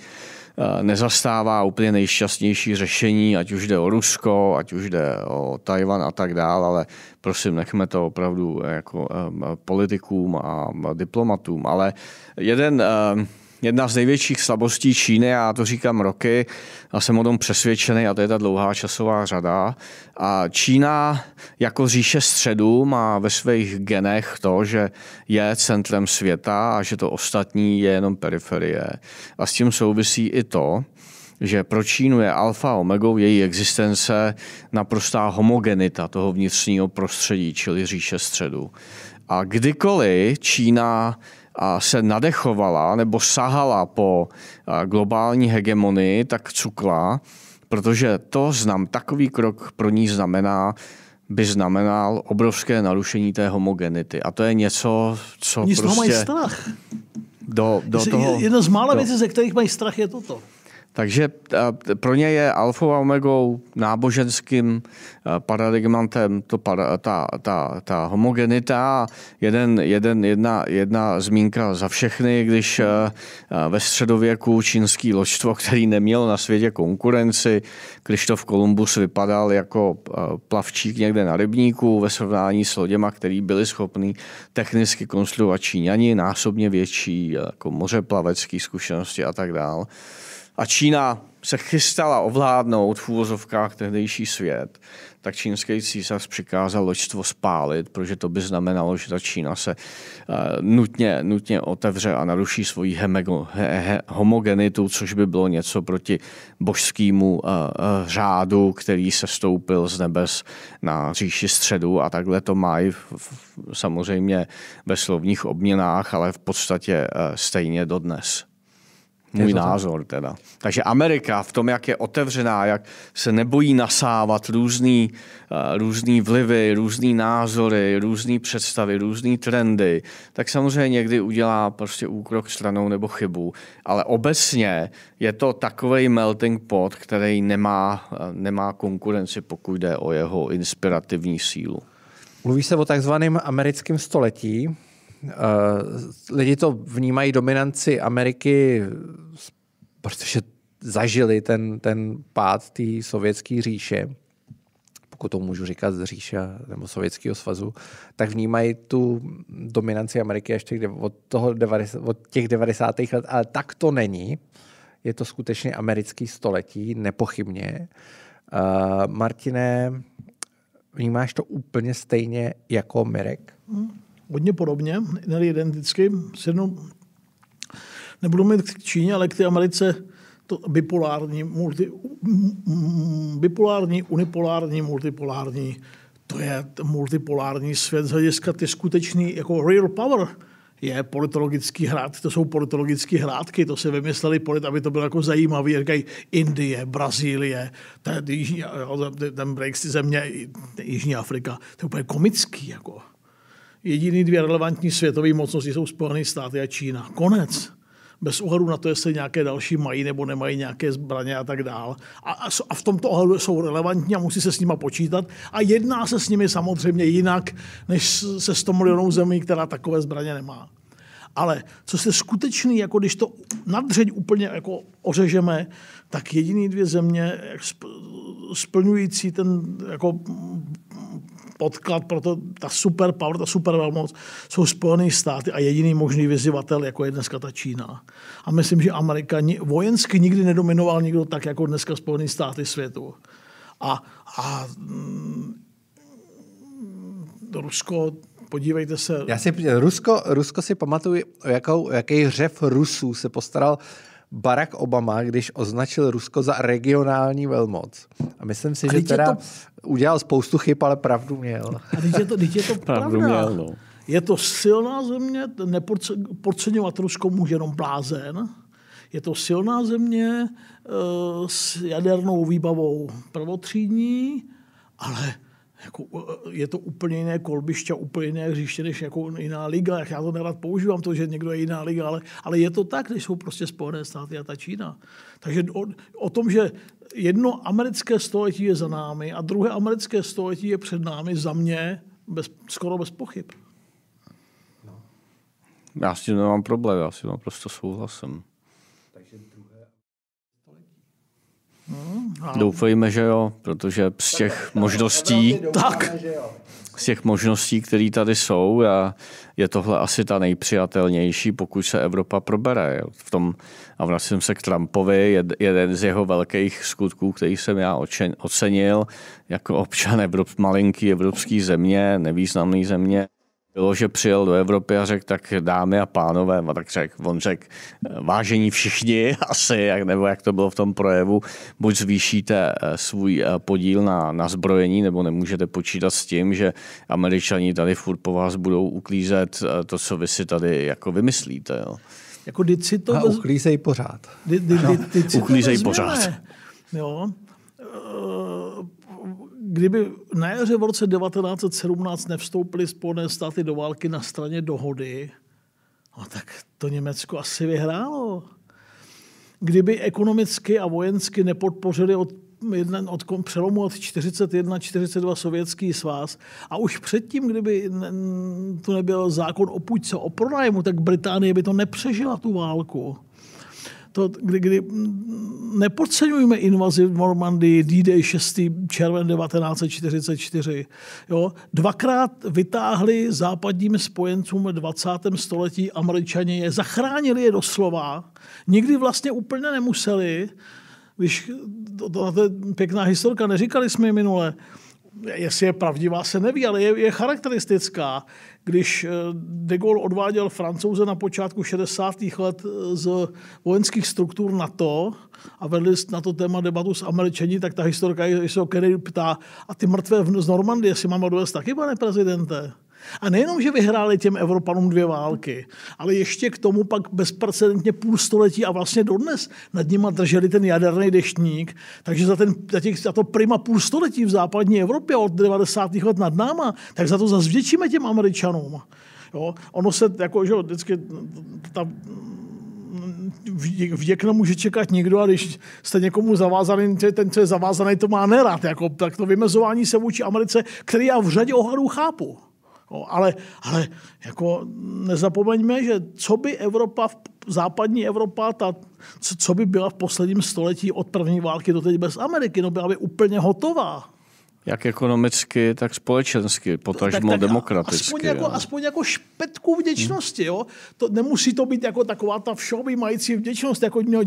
nezastává úplně nejšťastnější řešení, ať už jde o Rusko, ať už jde o Tajvan a tak dále, ale prosím, nechme to opravdu jako eh, politikům a diplomatům. Ale jeden eh, jedna z největších slabostí Číny, já to říkám roky a jsem o tom přesvědčený, a to je ta dlouhá časová řada. A Čína jako říše středu má ve svých genech to, že je centrem světa a že to ostatní je jenom periferie. A s tím souvisí i to, že pro Čínu je alfa a omegou její existence naprostá homogenita toho vnitřního prostředí, čili říše středu. A kdykoliv Čína se nadechovala nebo sahala po globální hegemonii, tak cukla, protože to znam, takový krok pro ní znamená, by znamenal obrovské narušení té homogenity. A to je něco, co Oni prostě... mají strach. Do, do toho, Jedna z mála věcí, ze kterých mají strach, je toto. Takže pro ně je alfa a omegou náboženským paradigmantem to, ta, ta, ta homogenita. Jeden, jeden, jedna, jedna zmínka za všechny, když ve středověku čínský loďstvo, který neměl na světě konkurenci, Krištof Kolumbus vypadal jako plavčík někde na rybníku ve srovnání s loděma, který byli schopni technicky konstruovat Číňani, násobně větší jako mořeplavecký zkušenosti a tak dále a Čína se chystala ovládnout v úvozovkách tehdejší svět, tak čínský císař přikázal loďstvo spálit, protože to by znamenalo, že ta Čína se uh, nutně, nutně otevře a naruší svoji hemego, he, he, homogenitu, což by bylo něco proti božskému uh, uh, řádu, který se stoupil z nebes na říši středu a takhle to mají v, v, samozřejmě ve slovních obměnách, ale v podstatě uh, stejně dodnes. Můj názor teda. Takže Amerika v tom, jak je otevřená, jak se nebojí nasávat různý, uh, různý vlivy, různý názory, různé představy, různé trendy, tak samozřejmě někdy udělá prostě úkrok stranou nebo chybu. Ale obecně je to takový melting pot, který nemá, uh, nemá konkurenci, pokud jde o jeho inspirativní sílu. Mluví se o takzvaném americkém století, Eh, lidi to vnímají dominanci Ameriky, protože zažili ten, ten pád té sovětské říše, pokud to můžu říkat z říše nebo Sovětského svazu, tak vnímají tu dominanci Ameriky ještě od, toho 90, od těch 90. let, ale tak to není. Je to skutečně americký století, nepochybně. Uh, Martine, vnímáš to úplně stejně jako Mirek? Hmm hodně podobně, ne identicky. Jednou, nebudu mít k Číně, ale k té Americe to bipolární, multi, bipolární, unipolární, multipolární, to je multipolární svět z hlediska ty skutečný, jako real power, je politologický hrad, to jsou politologické hrádky, to se vymysleli polit, aby to bylo jako zajímavé, říkají Indie, Brazílie, ten, jižní, ten break země, Jižní Afrika, to je úplně komický, jako. Jediný dvě relevantní světové mocnosti jsou Spojené státy a Čína. Konec. Bez ohledu na to, jestli nějaké další mají nebo nemají nějaké zbraně a tak dál. A, a v tomto ohledu jsou relevantní a musí se s nimi počítat. A jedná se s nimi samozřejmě jinak, než se 100 milionů zemí, která takové zbraně nemá. Ale co se skutečný, jako když to nadřeď úplně jako ořežeme, tak jediný dvě země splňující ten jako podklad pro to, ta super power, ta super velmoc, jsou Spojené státy a jediný možný vyzývatel, jako je dneska ta Čína. A myslím, že Amerika vojensky nikdy nedominoval nikdo tak, jako dneska Spojené státy světu. A, a mm, Rusko podívejte se. Já si, Rusko, Rusko si pamatuju, jakou, jaký řev Rusů se postaral Barack Obama, když označil Rusko za regionální velmoc. A myslím si, a že teda to... udělal spoustu chyb, ale pravdu měl. A teď je to, teď je to pravdu Měl, no. Je to silná země, nepodceňovat Rusko může jenom blázen. Je to silná země uh, s jadernou výbavou prvotřídní, ale jako, e, je to úplně jiné kolbiště, úplně jiné hřiště, než jako jiná liga. Já to nerad používám, to, že někdo je jiná liga, ale, ale je to tak, když jsou prostě Spojené státy a ta Čína. Takže o, o tom, že jedno americké století je za námi a druhé americké století je před námi, za mě bez, skoro bez pochyb. Já s tím nemám problém, já si naprosto souhlasím. Hmm, Doufejme, že jo, protože z těch možností, tak. z těch možností, které tady jsou, a je tohle asi ta nejpřijatelnější, pokud se Evropa probere. V tom, a vracím se k Trumpovi, jeden z jeho velkých skutků, který jsem já ocenil jako občan Evrop, malinký evropský země, nevýznamný země, bylo, že přijel do Evropy a řekl, tak dámy a pánové, a tak řekl, on řekl, vážení všichni asi, jak, nebo jak to bylo v tom projevu, buď zvýšíte eh, svůj eh, podíl na, na zbrojení, nebo nemůžete počítat s tím, že američani tady furt po vás budou uklízet eh, to, co vy si tady jako vymyslíte. Jo. Jako si to... A uklízej pořád. Kdy, kdy, kdy, kdy, uklízej pořád. Jo kdyby na jaře v roce 1917 nevstoupily Spojené státy do války na straně dohody, no tak to Německo asi vyhrálo. Kdyby ekonomicky a vojensky nepodpořili od jeden od přelomu od 41 42 sovětský svaz a už předtím, kdyby tu nebyl zákon o půjčce o pronájmu, tak Británie by to nepřežila tu válku to, kdy, kdy nepodceňujeme invazi v Normandii D-Day 6. červen 1944. Jo? Dvakrát vytáhli západním spojencům v 20. století američani je, zachránili je doslova, nikdy vlastně úplně nemuseli, když to, to, to je pěkná historka, neříkali jsme ji minule, jestli je pravdivá, se neví, ale je, je charakteristická. Když eh, de Gaulle odváděl francouze na počátku 60. let eh, z vojenských struktur NATO a vedli na to téma debatu s Američani, tak ta historka se o Kennedy ptá, a ty mrtvé z Normandie si máme dovést taky, pane prezidente? A nejenom, že vyhráli těm Evropanům dvě války, ale ještě k tomu pak bezprecedentně půl století a vlastně dodnes nad nima drželi ten jaderný deštník. Takže za, ten, za, těch, za to prima půl století v západní Evropě od 90. let nad náma, tak za to zase vděčíme těm Američanům. Jo? Ono se jako, že vždycky ta, vděk nemůže čekat nikdo a když jste někomu zavázaný, ten, co je zavázaný, to má nerad. Jako, tak to vymezování se vůči Americe, který já v řadě ohledů chápu. No, ale, ale jako nezapomeňme, že co by Evropa, západní Evropa, ta, co, co by byla v posledním století od první války do teď bez Ameriky, no byla by úplně hotová. Jak ekonomicky, tak společensky, potažmo tak, tak demokraticky. Aspoň jako, aspoň jako špetku vděčnosti. Jo? To, nemusí to být jako taková ta všeobjímající vděčnost, jako měl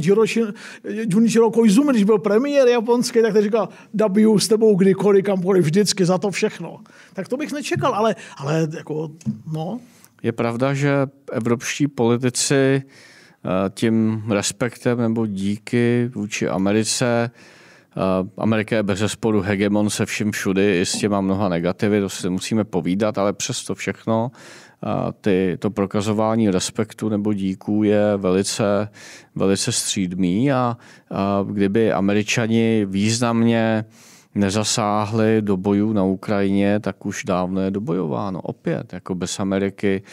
Junichiro Koizumi, když byl premiér japonský, tak to říkal, W s tebou kdykoliv, kamkoliv, vždycky za to všechno. Tak to bych nečekal, ale, ale jako, no. Je pravda, že evropští politici eh, tím respektem nebo díky vůči Americe Amerika je bez zesporu hegemon se vším všudy, jistě má mnoha negativy, to si musíme povídat, ale přesto všechno ty, to prokazování respektu nebo díků je velice, velice střídmý a, a kdyby američani významně nezasáhli do bojů na Ukrajině, tak už dávno je dobojováno. Opět, jako bez Ameriky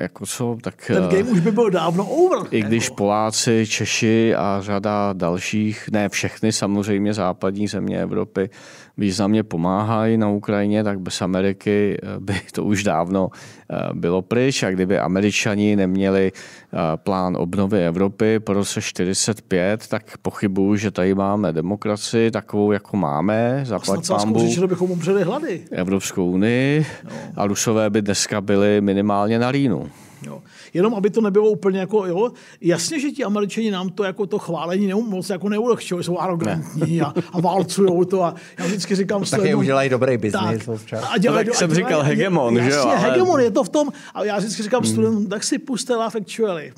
jako co, tak... Ten game už by byl dávno over. I když jako. Poláci, Češi a řada dalších, ne všechny samozřejmě západní země Evropy významně pomáhají na Ukrajině, tak bez Ameriky eh, by to už dávno eh, bylo pryč. A kdyby američani neměli eh, plán obnovy Evropy po roce 45, tak pochybuju, že tady máme demokracii takovou, jako máme, zaplať vás pambu, že bychom umřeli hlady. Evropskou unii a Rusové by dneska byli minimálně na línu. Jo. Jenom aby to nebylo úplně jako, jo, jasně, že ti američani nám to jako to chválení neum, moc jako neulehčují, jsou arrogantní a, a válcujou to a já vždycky říkám, Taky sledu- udělají dobrý biznis tak, občas. a dělají, tak a jsem dělají- říkal hegemon, že jo, Jasně, ale- hegemon, je to v tom. A já vždycky říkám studentům, tak si puste Love Actually.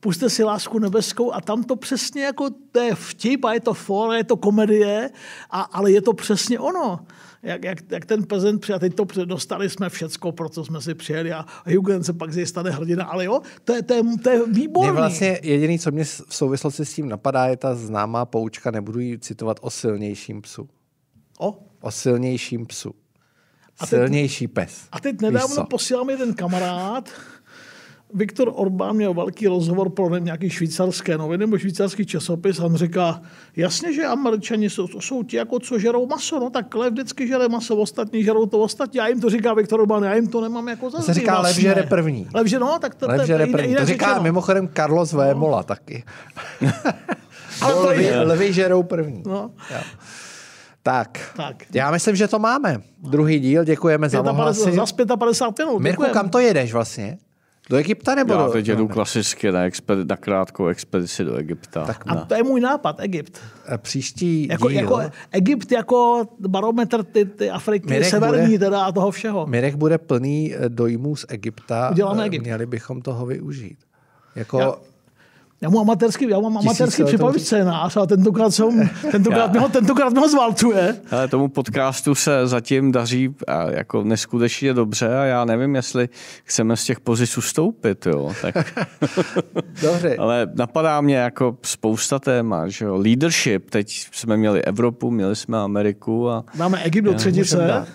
Puste si Lásku nebeskou a tam to přesně jako, to je vtip a je to for, je to komedie, a, ale je to přesně ono. Jak, jak, jak ten prezent přijel, teď to dostali jsme všecko, proto jsme si přijeli a Hugen se pak z něj stane hrdina, ale jo, to je, to je, to je výborný. Mě vlastně jediný, co mě v souvislosti s tím napadá, je ta známá poučka, nebudu ji citovat o silnějším psu. O, O silnějším psu. A teď- Silnější pes. A teď nedávno co? posílal mi jeden kamarád, Viktor Orbán měl velký rozhovor pro nevím, nějaký švýcarské noviny nebo švýcarský časopis a on říká, jasně, že američani jsou, to jsou ti, jako co žerou maso, no tak lev vždycky žere maso, ostatní žerou to ostatní. Já jim to říká Viktor Orbán, já jim to nemám jako za se říká, lev žere první. Lev žere, no, tak to, Lev žere první. To říká řečeno. mimochodem Carlos Vémola taky. Ale to je, lvy žerou první. no, Tak. tak. Já myslím, že to máme. Druhý díl, děkujeme za 55, ohlasy. za 55 minut. Mirku, kam to jedeš vlastně? Do Egypta nebo Já do... teď jedu no, klasicky na, expedi- na krátkou expedici do Egypta. Tak A to je můj nápad, Egypt. ne. Příští Jako, díl. jako Egypt jako barometr ty, ty Afriky, Mirek severní bude- teda a toho všeho. Mirek bude plný eh, dojmů z Egypta. Uděláme Egypt. Měli bychom toho využít. Jako, Já- Já mu amatérský, já mám amatérský Tisíciletý- připravený scénář a tentokrát, jsem, tentokrát, mě ho, tentokrát mě ho zvalcuje. Ale tomu podcastu se zatím daří jako neskutečně dobře a já nevím, jestli chceme z těch pozic ustoupit. Jo. Tak, Dobře. ale napadá mě jako spousta témat. Že jo. Leadership, teď jsme měli Evropu, měli jsme Ameriku a Dáme Egypt do třetice.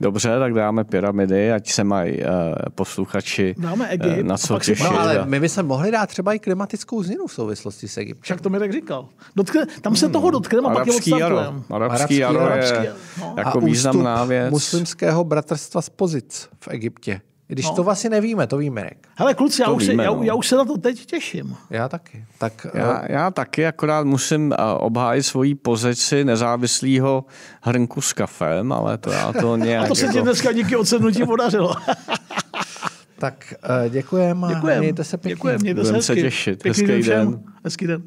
Dobře, tak dáme pyramidy, ať se mají uh, posluchači Dáme eh, Egypt na a co si- těšit. No, ale a- my bychom mohli dát třeba i klimatickou změnu v souvislosti s Egyptem. však to mi tak říkal. Dotkne, tam se toho dotkneme a pak je Arabský jaro. Arabský Arabský jaro je Arabský jaro, no. jako a významná věc. muslimského bratrstva z pozic v Egyptě. Když No. to vlastně nevíme, to ví Mirek. Hele kluci, já To už, se, víme, já, no. já už se na to teď těším. Já taky. Tak Já, já taky akorát musím eh, obhájit svoji pozici nezávislého hrnku s kafem, ale to já to nějak... A to se ti jako, dneska díky odsednutí podařilo. tak eh, děkujeme. a Děkujem. Mějte se pěkně. Děkujem, mějte se Budem se hezky. těšit. Pěkný Hezký všem. den. Hezký den.